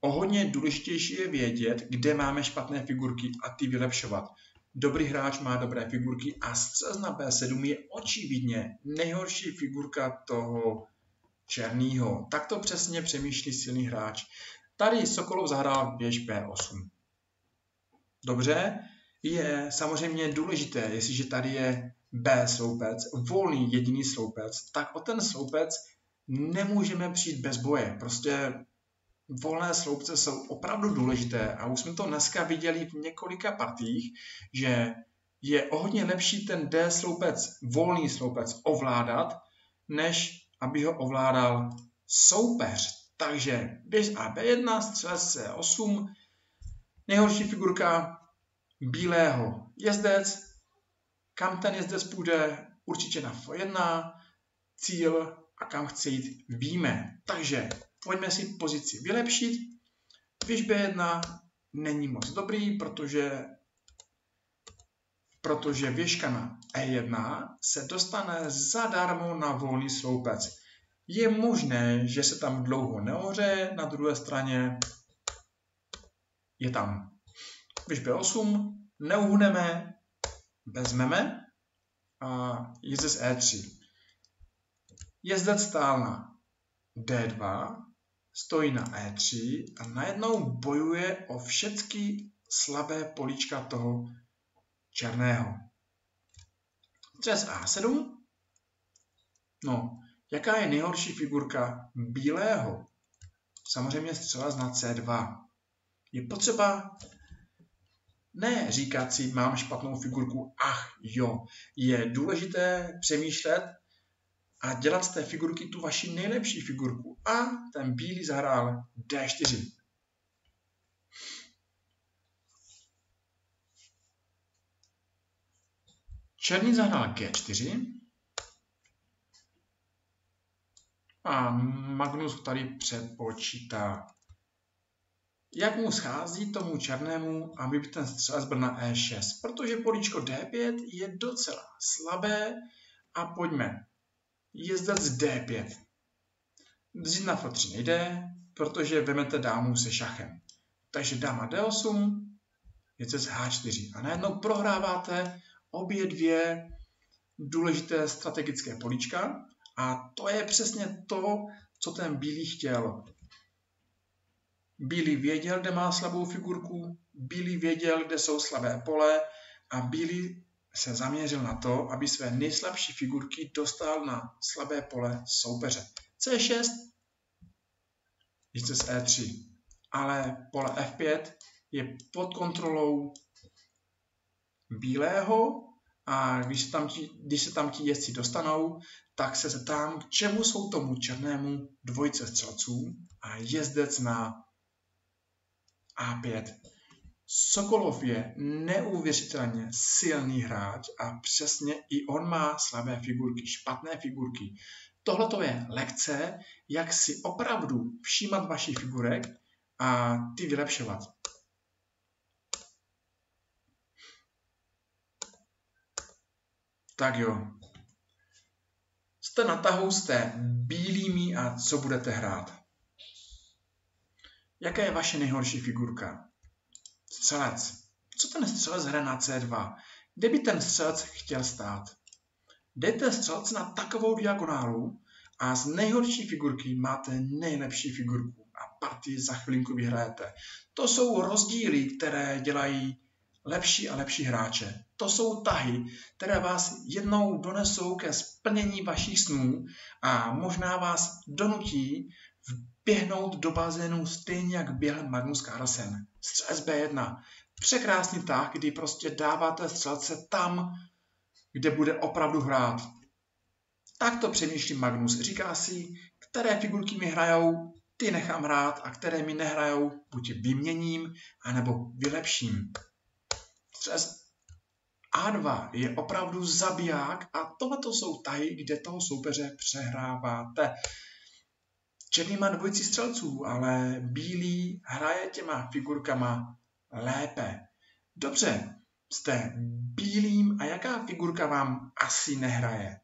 O hodně důležitější je vědět, kde máme špatné figurky a ty vylepšovat. Dobrý hráč má dobré figurky a střelec na B7 je očividně nejhorší figurka toho černého. Tak to přesně přemýšlí silný hráč. Tady Sokolov zahrál běž B8. Dobře, je samozřejmě důležité, jestliže tady je B sloupec, volný jediný sloupec, tak o ten sloupec nemůžeme přijít bez boje. Prostě volné sloupce jsou opravdu důležité a už jsme to dneska viděli v několika partích, že je o hodně lepší ten D sloupec, volný sloupec ovládat, než aby ho ovládal soupeř. Takže běž A B1, střelec C8, nejhorší figurka bílého jezdec, kam ten jezdec půjde, určitě na F1, cíl a kam chce jít, víme. Takže pojďme si pozici vylepšit. Běž B1 není moc dobrý, protože, protože věžka na E1 se dostane zadarmo na volný sloupec. Je možné, že se tam dlouho neohřeje, na druhé straně je tam běž B8, neuhneme, vezmeme a jezdec E3. Jezdec stál na D2, stojí na E3 a najednou bojuje o všechny slabé políčka toho černého. Střes A7. No, jaká je nejhorší figurka bílého? Samozřejmě střelec na C2. Je potřeba ne říkat si, mám špatnou figurku, ach jo. Je důležité přemýšlet a dělat z té figurky tu vaši nejlepší figurku. A ten bílý zahrál D4. Černý zahrál G4. A Magnus tady přepočítá. Jak mu schází tomu černému, aby ten střelec byl na E6, protože políčko D5 je docela slabé a pojďme jezdec D5. Vzít na F3 nejde, protože vemete dámu se šachem. Takže dáma D8, jezdec H4. A najednou prohráváte obě dvě důležité strategické políčka a to je přesně to, co ten bílý chtěl. Bílý věděl, kde má slabou figurku, Bílý věděl, kde jsou slabé pole a Bílý se zaměřil na to, aby své nejslabší figurky dostal na slabé pole soupeře. C6 více z E3, ale pole F5 je pod kontrolou bílého a když se tam ti, když se tam ti jezdci dostanou, tak se zeptám, k čemu jsou tomu černému dvojce střelců a jezdec na A5. Sokolov je neuvěřitelně silný hráč a přesně i on má slabé figurky, špatné figurky. Tohle je lekce, jak si opravdu všímat vašich figurek a ty vylepšovat. Tak jo. Jste na tahu, jste bílými a co budete hrát? Jaká je vaše nejhorší figurka? Střelec. Co ten střelec hraje na C2? Kde by ten střelec chtěl stát? Dejte střelec na takovou diagonálu a z nejhorší figurky máte nejlepší figurku a partii za chvilinku vyhrajete. To jsou rozdíly, které dělají lepší a lepší hráče. To jsou tahy, které vás jednou donesou ke splnění vašich snů a možná vás donutí běhnout do bazénu stejně jak běhl Magnus Carlsen. Střelec B1. Překrásný tah, kdy prostě dáváte střelce tam, kde bude opravdu hrát. Tak to přemýšlí Magnus. Říká si, které figurky mi hrajou, ty nechám hrát a které mi nehrajou, buď vyměním, anebo vylepším. Střelec A2 je opravdu zabiják a tohle jsou tahy, kde toho soupeře přehráváte. Černý má dvojici střelců, ale bílý hraje těma figurkama lépe. Dobře, jste bílým a jaká figurka vám asi nehraje?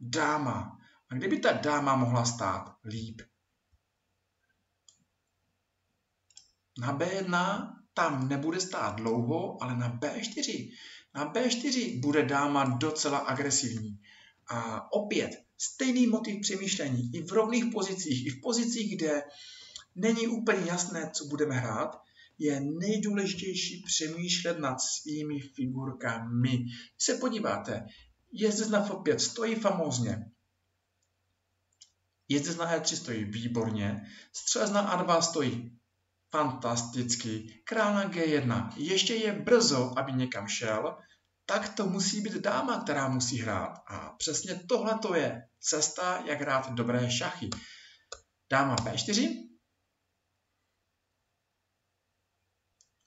Dáma. A kde by ta dáma mohla stát líp? Na B1 tam nebude stát dlouho, ale na B4. Na B4 bude dáma docela agresivní. A opět stejný motiv přemýšlení i v rovných pozicích, i v pozicích, kde není úplně jasné, co budeme hrát, je nejdůležitější přemýšlet nad svými figurkami. Když se podíváte, jezdec na F5 stojí famózně, jezdec na E3 stojí výborně, střelec na A2 stojí fantasticky, král na G1 ještě je brzo, aby někam šel, tak to musí být dáma, která musí hrát. A přesně tohle to je cesta, jak hrát dobré šachy. Dáma B4.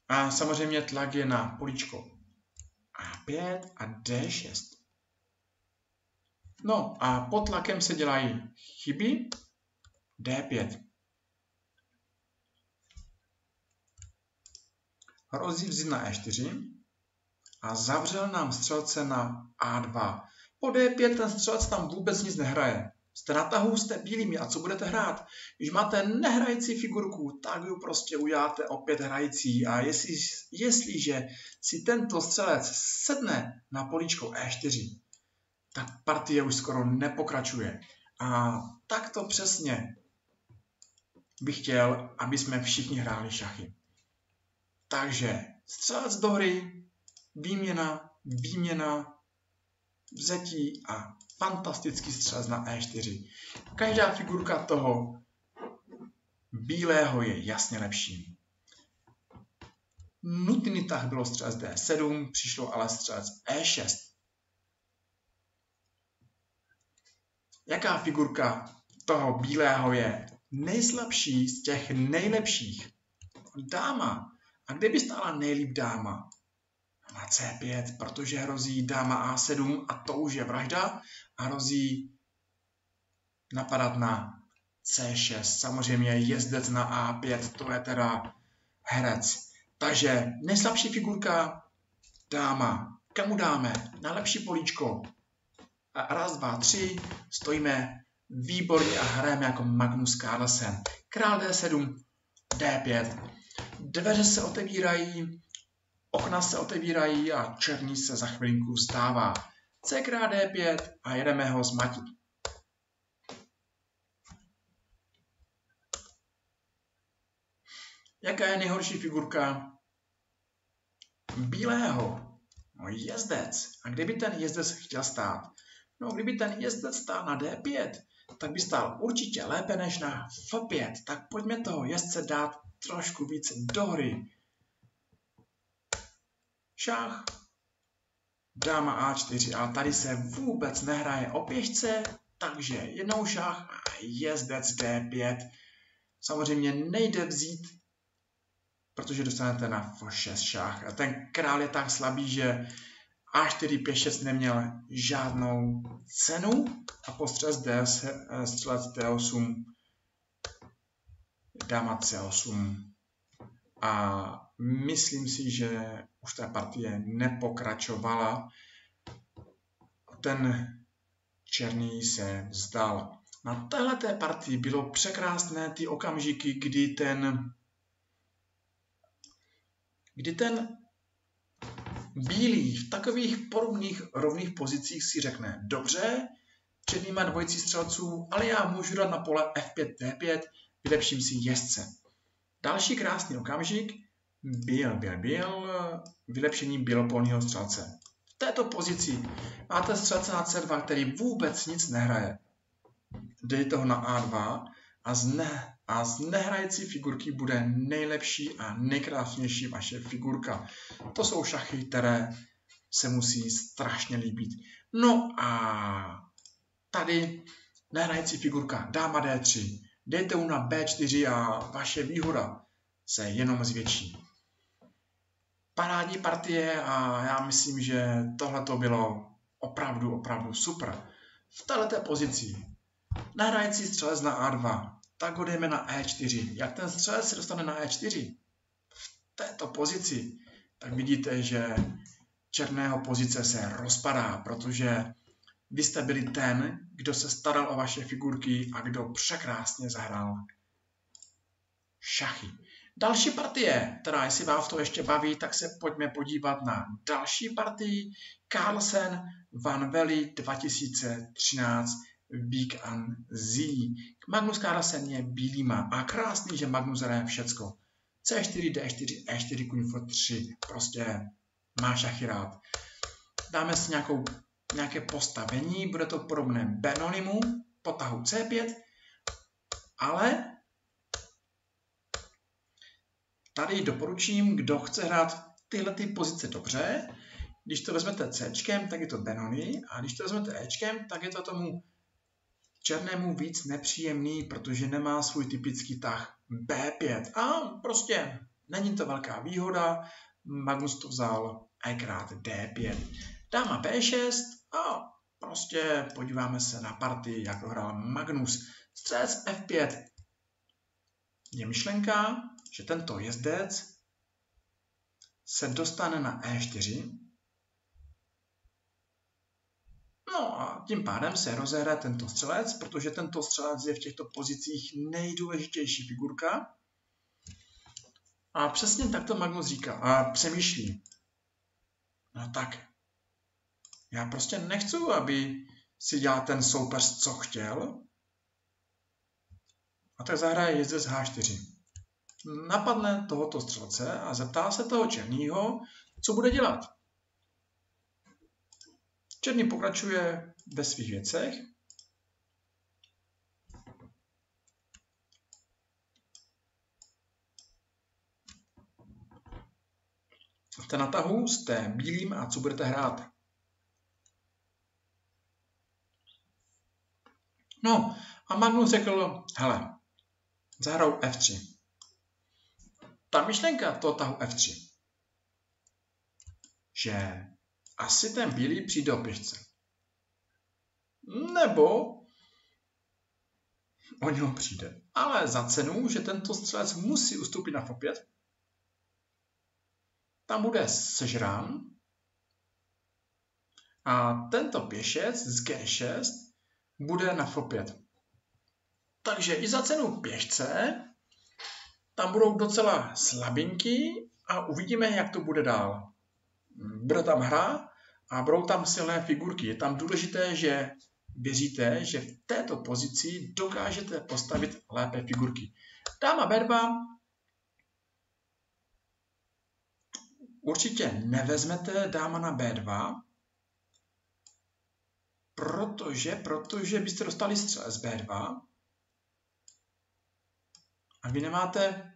A samozřejmě tlak je na políčko A5 a D6. No a pod tlakem se dělají chyby. D5. Hrozí vzít na E4 a zavřel nám střelce na A2. Po D5 ten střelec tam vůbec nic nehraje. Jste na tahu, jste bílými a co budete hrát? Když máte nehrající figurku, tak ju prostě uděláte opět hrající a jestli, jestliže si tento střelec sedne na políčko E4, tak partie už skoro nepokračuje. A tak to přesně bych chtěl, aby jsme všichni hráli šachy. Takže střelec do hry, výměna, výměna, vzetí a fantastický střelec na E4. Každá figurka toho bílého je jasně lepší. Nutný tah bylo střelec D7, přišlo ale střelec E6. Jaká figurka toho bílého je nejslabší z těch nejlepších? Dáma. A kde by stála nejlíp dáma? Na C5, protože hrozí dáma A7 a to už je vražda a hrozí napadat na C6. Samozřejmě jezdec na A5, to je teda herec. Takže nejslabší figurka dáma. Kamu dáme? Na lepší políčko. A raz, dva, tři, stojíme výborně a hrajeme jako Magnus Carlsen. Král D7, D5, Dveře se otevírají, okna se otevírají a černý se za chvilinku krát D5 a jedeme ho zmatit. Jaká je nejhorší figurka bílého? No jezdec. A kdyby ten jezdec chtěl stát? No kdyby ten jezdec stál na D5, tak by stál určitě lépe než na F5. Tak pojďme toho jezdce dát trošku více do hry. Šach, dáma A4, ale tady se vůbec nehraje o pěšce, takže jednou šach a jezdec D5. Samozřejmě nejde vzít, protože dostanete na F6 šach. A ten král je tak slabý, že A4 pěšec neměl žádnou cenu a po střelec D, střelec D8, dáma C8. A myslím si, že už ta partie nepokračovala. Ten černý se vzdal. Na této partii bylo překrásné ty okamžiky, kdy ten, kdy ten bílý v takových podobných rovných pozicích si řekne, dobře, černý má dvojicí střelců, ale já můžu dát na pole F5, D5, vylepším si jezdce. Další krásný okamžik, byl, byl, byl, vylepšení bělopolního střelce. V této pozici máte střelce na C2, který vůbec nic nehraje. Dejte ho na A2 a z, ne, a z nehrající figurky bude nejlepší a nejkrásnější vaše figurka. To jsou šachy, které se musí strašně líbit. No a tady nehrající figurka dáma D3. Dejte mu na B4 a vaše výhoda se jenom zvětší parádní partie a já myslím, že tohle to bylo opravdu, opravdu super. V této pozici nahrající střelec na A2, tak ho jdeme na E4. Jak ten střelec se dostane na E4? V této pozici, tak vidíte, že černého pozice se rozpadá, protože vy jste byli ten, kdo se staral o vaše figurky a kdo překrásně zahrál šachy. Další partie, teda jestli vás to ještě baví, tak se pojďme podívat na další partii. Carlsen Van Valley 2013 Big and Z. Magnus Carlsen je bílýma a krásný, že Magnus hraje všecko. C4, D4, E4, kuň 3 prostě má šachy rád. Dáme si nějakou, nějaké postavení, bude to podobné Benonimu, potahu C5, ale Tady doporučím, kdo chce hrát tyhle ty pozice dobře, když to vezmete C, tak je to Benoni, a když to vezmete E, tak je to tomu černému víc nepříjemný, protože nemá svůj typický tah B5. A prostě není to velká výhoda, Magnus to vzal E krát D5. Dáma B6 a prostě podíváme se na partii, jak hrál Magnus. Střec F5 je myšlenka, že tento jezdec se dostane na E4. No a tím pádem se rozehraje tento střelec, protože tento střelec je v těchto pozicích nejdůležitější figurka. A přesně tak to Magnus říká a přemýšlí. No tak, já prostě nechci, aby si dělal ten soupeř, co chtěl. A tak zahraje jezdec H4 napadne tohoto střelce a zeptá se toho černýho, co bude dělat. Černý pokračuje ve svých věcech. Jste na tahu, jste bílým a co budete hrát? No a Magnus řekl, hele, zahrou F3 ta myšlenka toho tahu F3, že asi ten bílý přijde do pěšce. Nebo o něho přijde. Ale za cenu, že tento střelec musí ustoupit na F5, tam bude sežrán a tento pěšec z G6 bude na F5. Takže i za cenu pěšce tam budou docela slabinky a uvidíme, jak to bude dál. Bude tam hra a budou tam silné figurky. Je tam důležité, že věříte, že v této pozici dokážete postavit lépe figurky. Dáma B2 určitě nevezmete dáma na B2, protože, protože byste dostali střel z B2 a vy nemáte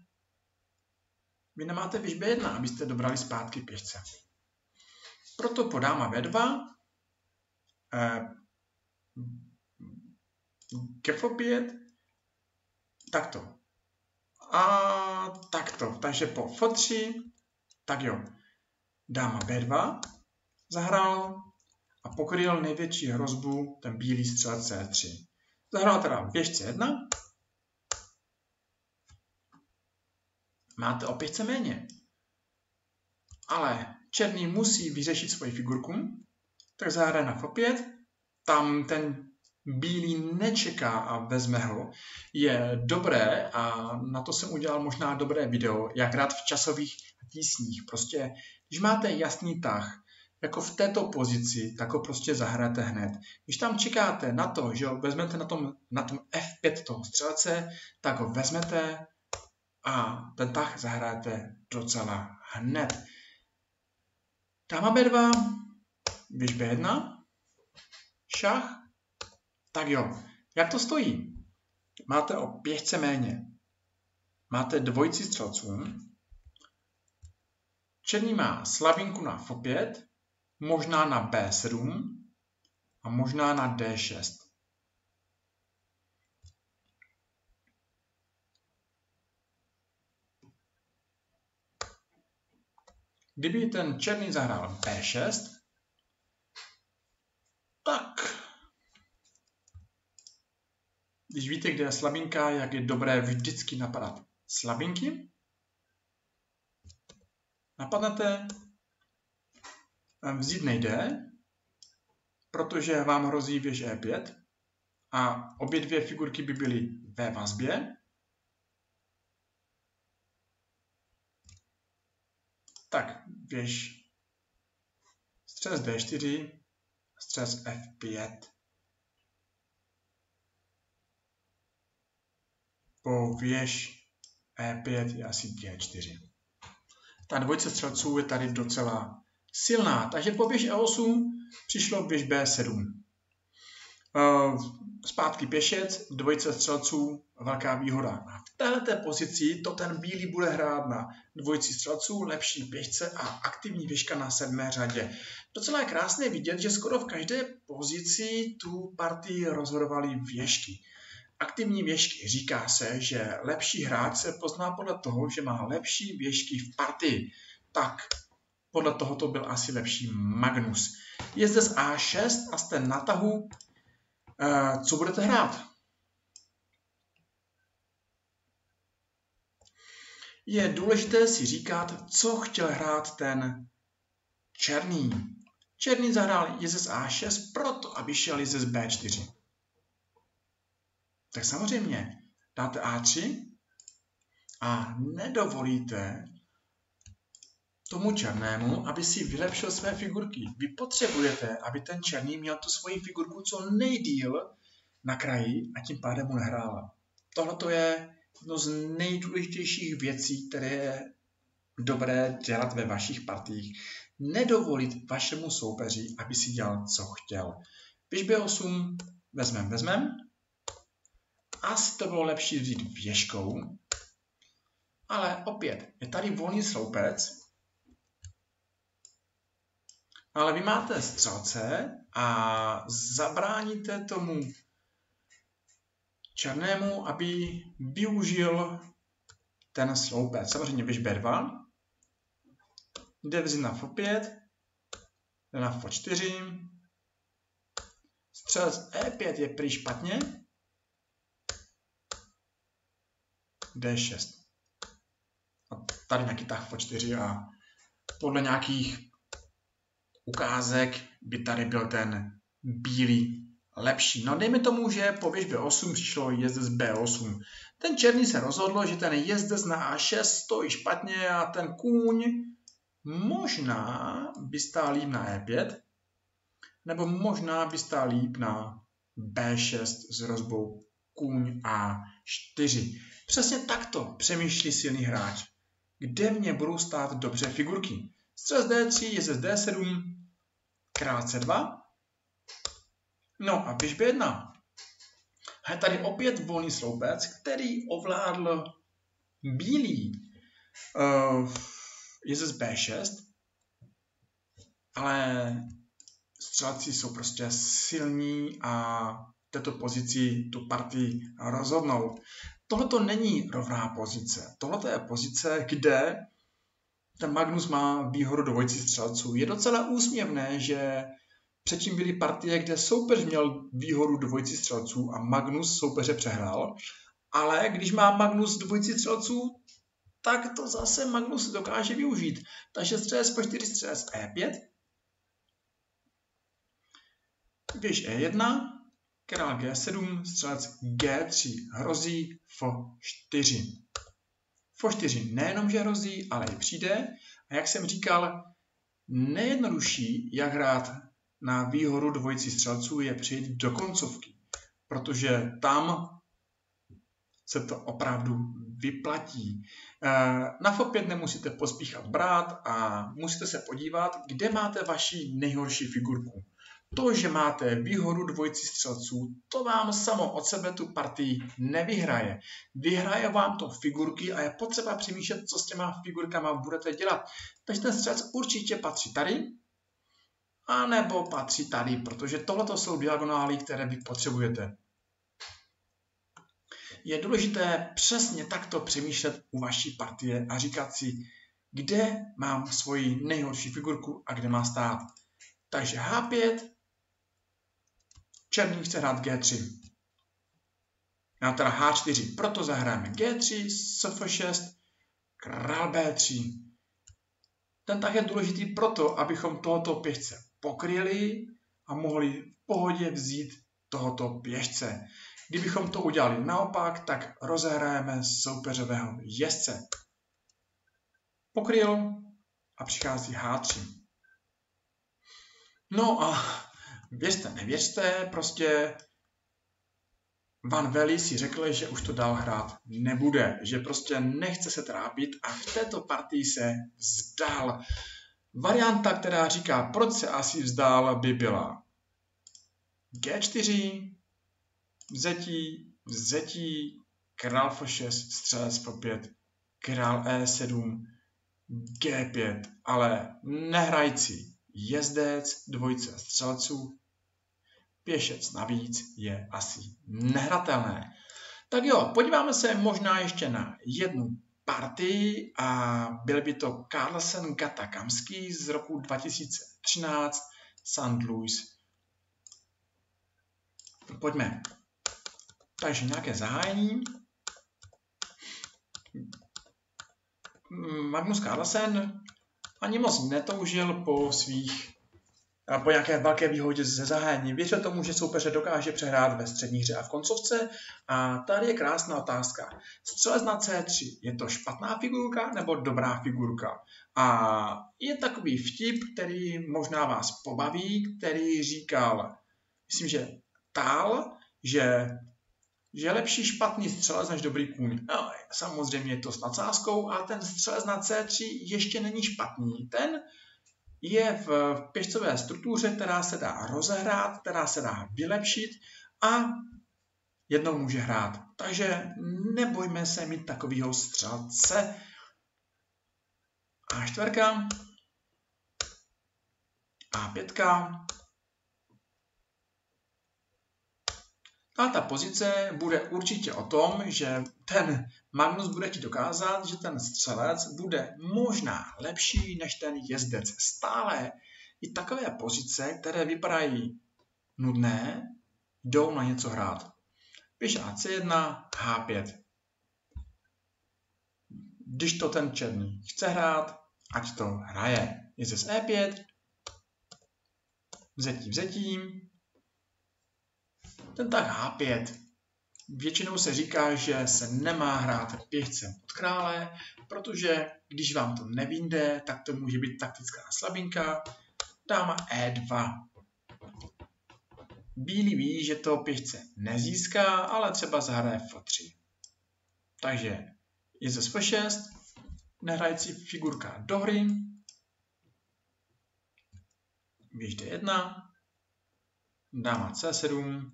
vy nemáte vyš B1, abyste dobrali zpátky pěšce. Proto po dáma B2 eh, F5 takto. A takto. Takže po F3, tak jo. Dáma B2 zahrál a pokryl největší hrozbu ten bílý střelec C3. Zahrál teda běžce 1, máte o pětce méně. Ale černý musí vyřešit svoji figurku, tak zahraje na F5, tam ten bílý nečeká a vezme ho, je dobré a na to jsem udělal možná dobré video, jak hrát v časových tísních. Prostě, když máte jasný tah, jako v této pozici, tak ho prostě zahrajete hned. Když tam čekáte na to, že ho vezmete na tom, na tom F5 toho střelce, tak ho vezmete a ten tah zahrajete docela hned. Dáma B2, když B1, šach, tak jo, jak to stojí? Máte o pěšce méně. Máte dvojici střelců. Černý má slavinku na F5, možná na B7 a možná na D6. Kdyby ten černý zahrál B6, tak když víte, kde je slabinka, jak je dobré vždycky napadat slabinky, napadnete, vzít nejde, protože vám hrozí věž E5 a obě dvě figurky by byly ve vazbě. Tak, věž střes D4, střes F5. po věž E5 je asi G4. Ta dvojice střelců je tady docela silná, takže po věž E8 přišlo běž B7. Zpátky pěšec, dvojice střelců, velká výhoda. V této pozici to ten bílý bude hrát na dvojici střelců, lepší pěšce a aktivní věžka na sedmé řadě. Docela je krásné vidět, že skoro v každé pozici tu partii rozhodovali věžky aktivní věžky. Říká se, že lepší hráč se pozná podle toho, že má lepší věžky v partii. Tak, podle toho to byl asi lepší Magnus. Je zde z A6 a jste na tahu. E, co budete hrát? Je důležité si říkat, co chtěl hrát ten černý. Černý zahrál jezes A6 proto, aby šel jezes B4 tak samozřejmě dáte A3 a nedovolíte tomu černému, aby si vylepšil své figurky. Vy potřebujete, aby ten černý měl tu svoji figurku co nejdíl na kraji a tím pádem mu nehrála. Tohle to je jedno z nejdůležitějších věcí, které je dobré dělat ve vašich partích. Nedovolit vašemu soupeři, aby si dělal, co chtěl. Když B8 vezmem, vezmem, asi to bylo lepší vzít věžkou, ale opět, je tady volný sloupec, ale vy máte střelce a zabráníte tomu černému, aby využil ten sloupec. Samozřejmě běž B2, jde vzít na F5, jde na F4, střelec E5 je prý špatně, D6. A tady nějaký tah po 4 a podle nějakých ukázek by tady byl ten bílý lepší. No dejme tomu, že po věž B8 přišlo jezdec B8. Ten černý se rozhodl, že ten jezdec na A6 stojí špatně a ten kůň možná by stál líp na E5, nebo možná by stál líp na B6 s rozbou kůň A4. Přesně takto přemýšlí silný hráč. Kde mě budou stát dobře figurky? Střelec D3, jezec D7, král C2. No a běž B1. A je tady opět volný sloupec, který ovládl bílý uh, jezec B6, ale střelci jsou prostě silní a této pozici tu partii rozhodnou. Tohle to není rovná pozice. Tohle je pozice, kde ten Magnus má výhodu dvojici střelců. Je docela úsměvné, že předtím byly partie, kde soupeř měl výhodu dvojici střelců a Magnus soupeře přehrál, ale když má Magnus dvojici střelců, tak to zase Magnus dokáže využít. Takže střelec po 4 střelec E5, věž E1, král G7, střelec G3, hrozí F4. F4 nejenom, že hrozí, ale i přijde. A jak jsem říkal, nejjednodušší, jak hrát na výhodu dvojici střelců, je přijít do koncovky, protože tam se to opravdu vyplatí. Eh, na F5 nemusíte pospíchat brát a musíte se podívat, kde máte vaši nejhorší figurku. To, že máte výhodu dvojici střelců, to vám samo od sebe tu partii nevyhraje. Vyhraje vám to figurky a je potřeba přemýšlet, co s těma figurkama budete dělat. Takže ten střelec určitě patří tady, a nebo patří tady, protože tohle jsou diagonály, které vy potřebujete. Je důležité přesně takto přemýšlet u vaší partie a říkat si, kde mám svoji nejhorší figurku a kde má stát. Takže H5, Černý chce hrát G3. Já teda H4, proto zahrajeme G3, Sf6, král B3. Ten tak je důležitý proto, abychom tohoto pěšce pokryli a mohli v pohodě vzít tohoto pěšce. Kdybychom to udělali naopak, tak rozehrajeme soupeřového jezdce. Pokryl a přichází H3. No a věřte, nevěřte, prostě Van Veli si řekl, že už to dál hrát nebude, že prostě nechce se trápit a v této partii se vzdal. Varianta, která říká, proč se asi vzdál, by byla G4, vzetí, vzetí, král F6, střelec F5, král E7, G5, ale nehrající jezdec, dvojice střelců, pěšec navíc je asi nehratelné. Tak jo, podíváme se možná ještě na jednu partii a byl by to Carlsen Gata Kamský z roku 2013 St. Louis. Pojďme. Takže nějaké zahájení. Magnus Carlsen ani moc netoužil po svých po nějaké velké výhodě ze zahájení. Věřil tomu, že soupeře dokáže přehrát ve střední hře a v koncovce. A tady je krásná otázka. Střelec na C3, je to špatná figurka nebo dobrá figurka? A je takový vtip, který možná vás pobaví, který říkal, myslím, že Tál, že že je lepší špatný střelec než dobrý kůň. No, samozřejmě je to s nadsázkou, ale ten střelec na C3 ještě není špatný. Ten je v pěšcové struktuře, která se dá rozehrát, která se dá vylepšit a jednou může hrát. Takže nebojme se mít takového střelce. A čtverka. A pětka. A ta pozice bude určitě o tom, že ten Magnus bude ti dokázat, že ten střelec bude možná lepší než ten jezdec. Stále i takové pozice, které vypadají nudné, jdou na něco hrát. Píš AC1, H5. Když to ten černý chce hrát, ať to hraje. Jezdec E5, vzetí vzetím, ten tak H5. Většinou se říká, že se nemá hrát pěšcem od krále, protože když vám to nevinde, tak to může být taktická slabinka. Dáma E2. Bílý ví, že to pěšce nezíská, ale třeba zahraje F3. Takže je ze F6, nehrající figurka do hry, věž D1, dáma C7,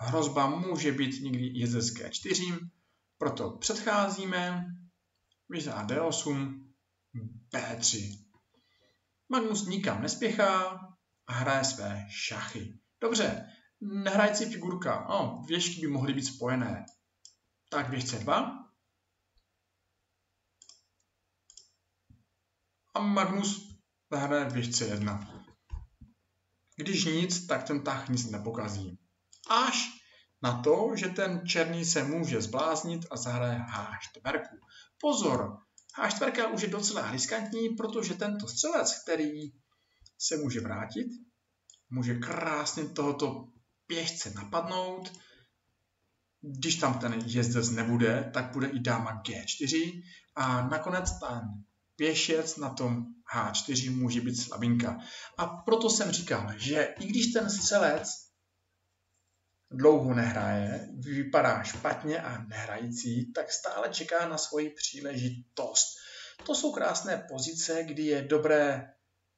hrozba může být někdy jezdec G4, proto předcházíme, věž D8, B3. Magnus nikam nespěchá a hraje své šachy. Dobře, nehrající figurka, no, věžky by mohly být spojené. Tak věž C2. A Magnus zahraje věž C1. Když nic, tak ten tah nic nepokazí. Až na to, že ten černý se může zbláznit a zahraje H4. Pozor, H4 už je docela riskantní, protože tento střelec, který se může vrátit, může krásně tohoto pěšce napadnout. Když tam ten jezdec nebude, tak bude i dáma G4 a nakonec ten pěšec na tom H4 může být slabinka. A proto jsem říkal, že i když ten střelec dlouho nehraje, vypadá špatně a nehrající, tak stále čeká na svoji příležitost. To jsou krásné pozice, kdy je dobré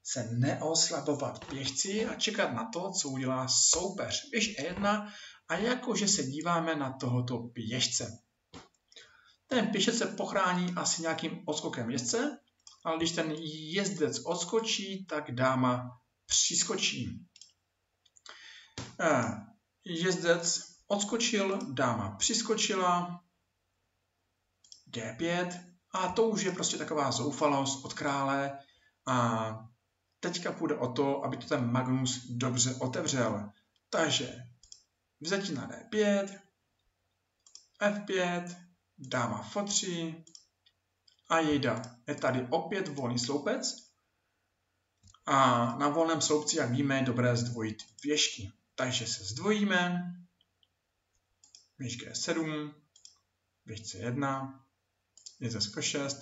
se neoslabovat pěšci a čekat na to, co udělá soupeř. Běž E1 a jakože se díváme na tohoto pěšce. Ten pěšec se pochrání asi nějakým odskokem jezdce, ale když ten jezdec odskočí, tak dáma přiskočí. Eh, jezdec odskočil, dáma přiskočila, G5 a to už je prostě taková zoufalost od krále a teďka půjde o to, aby to ten Magnus dobře otevřel. Takže vzetí na D5, F5, dáma F3 a jejda. Je tady opět volný sloupec a na volném sloupci, jak víme, je dobré zdvojit věžky. Takže se zdvojíme. Myš G7, věž C1, je ze 6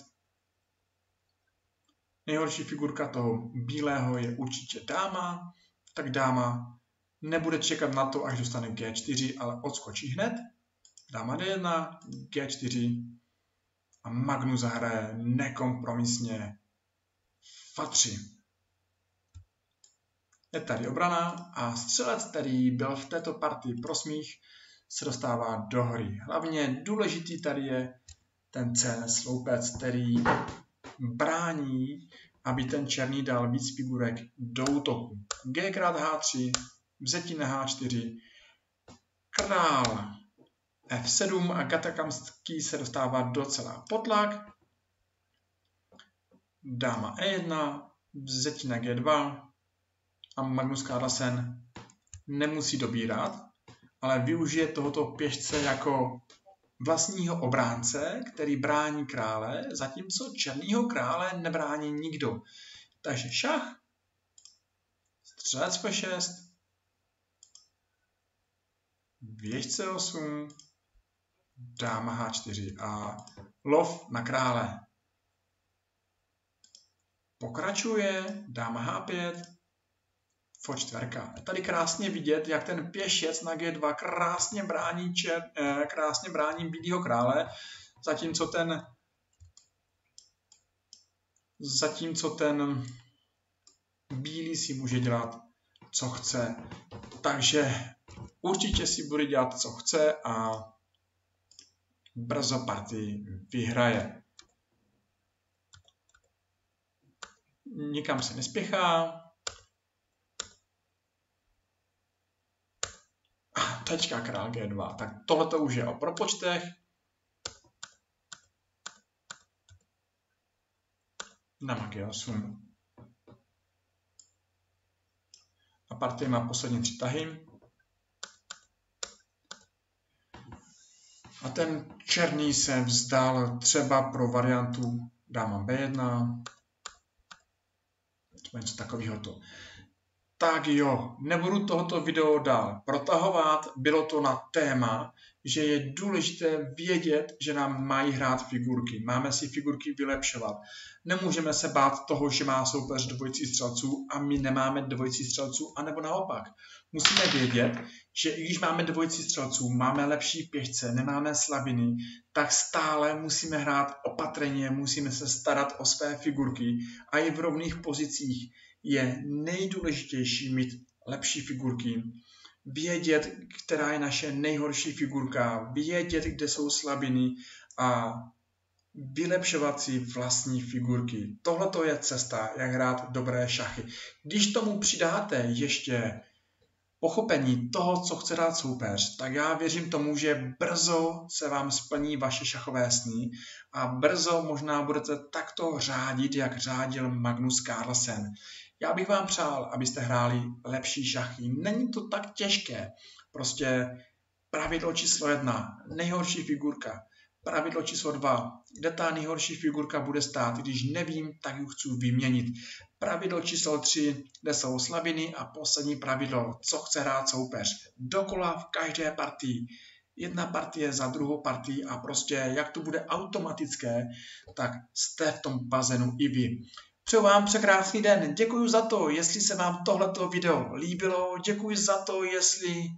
Nejhorší figurka toho bílého je určitě dáma, tak dáma nebude čekat na to, až dostane G4, ale odskočí hned. Dáma D1, G4 a Magnus zahraje nekompromisně. F3 je tady obrana a střelec, který byl v této partii pro smích, se dostává do hry. Hlavně důležitý tady je ten C sloupec, který brání, aby ten černý dal víc figurek do útoku. G krát H3, vzetí na H4, král F7 a Gatakamský se dostává docela potlak. Dáma E1, vzetí na G2, a Magnus Carlsen nemusí dobírat, ale využije tohoto pěšce jako vlastního obránce, který brání krále, zatímco černýho krále nebrání nikdo. Takže šach, střelec P6, věž C8, dáma H4 a lov na krále. Pokračuje dáma H5, F4. Tady krásně vidět, jak ten pěšec na G2 krásně brání, čer, eh, krásně brání bílého krále, zatímco ten zatímco ten bílý si může dělat, co chce. Takže určitě si bude dělat, co chce a brzo partii vyhraje. Nikam se nespěchá, tečka král G2. Tak tohle to už je o propočtech. Na G8. A partie má poslední tři tahy. A ten černý se vzdal třeba pro variantu dáma B1. Třeba něco takového to. Tak jo, nebudu tohoto video dál protahovat, bylo to na téma, že je důležité vědět, že nám mají hrát figurky. Máme si figurky vylepšovat. Nemůžeme se bát toho, že má soupeř dvojicí střelců a my nemáme dvojicí střelců, anebo naopak. Musíme vědět, že i když máme dvojicí střelců, máme lepší pěšce, nemáme slabiny, tak stále musíme hrát opatrně, musíme se starat o své figurky a i v rovných pozicích je nejdůležitější mít lepší figurky, vědět, která je naše nejhorší figurka, vědět, kde jsou slabiny a vylepšovat si vlastní figurky. Tohle to je cesta, jak hrát dobré šachy. Když tomu přidáte ještě pochopení toho, co chce dát soupeř, tak já věřím tomu, že brzo se vám splní vaše šachové sny a brzo možná budete takto řádit, jak řádil Magnus Carlsen. Já bych vám přál, abyste hráli lepší šachy. Není to tak těžké. Prostě pravidlo číslo jedna, nejhorší figurka. Pravidlo číslo dva, kde ta nejhorší figurka bude stát, když nevím, tak ji chci vyměnit. Pravidlo číslo tři, kde jsou slabiny a poslední pravidlo, co chce hrát soupeř. Dokola v každé partii. Jedna partie za druhou partii a prostě jak to bude automatické, tak jste v tom bazenu i vy. Přeju vám překrásný den. Děkuji za to, jestli se vám tohleto video líbilo. Děkuji za to, jestli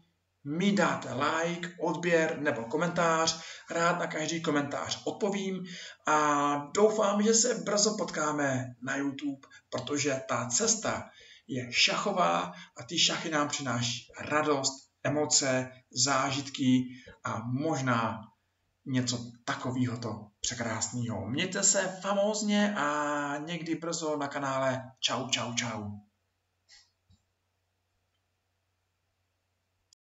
mi dáte like, odběr nebo komentář. Rád na každý komentář odpovím a doufám, že se brzo potkáme na YouTube, protože ta cesta je šachová a ty šachy nám přináší radost, emoce, zážitky a možná něco takového to překrásného. Mějte se famózně a někdy brzo na kanále. Čau, čau, čau.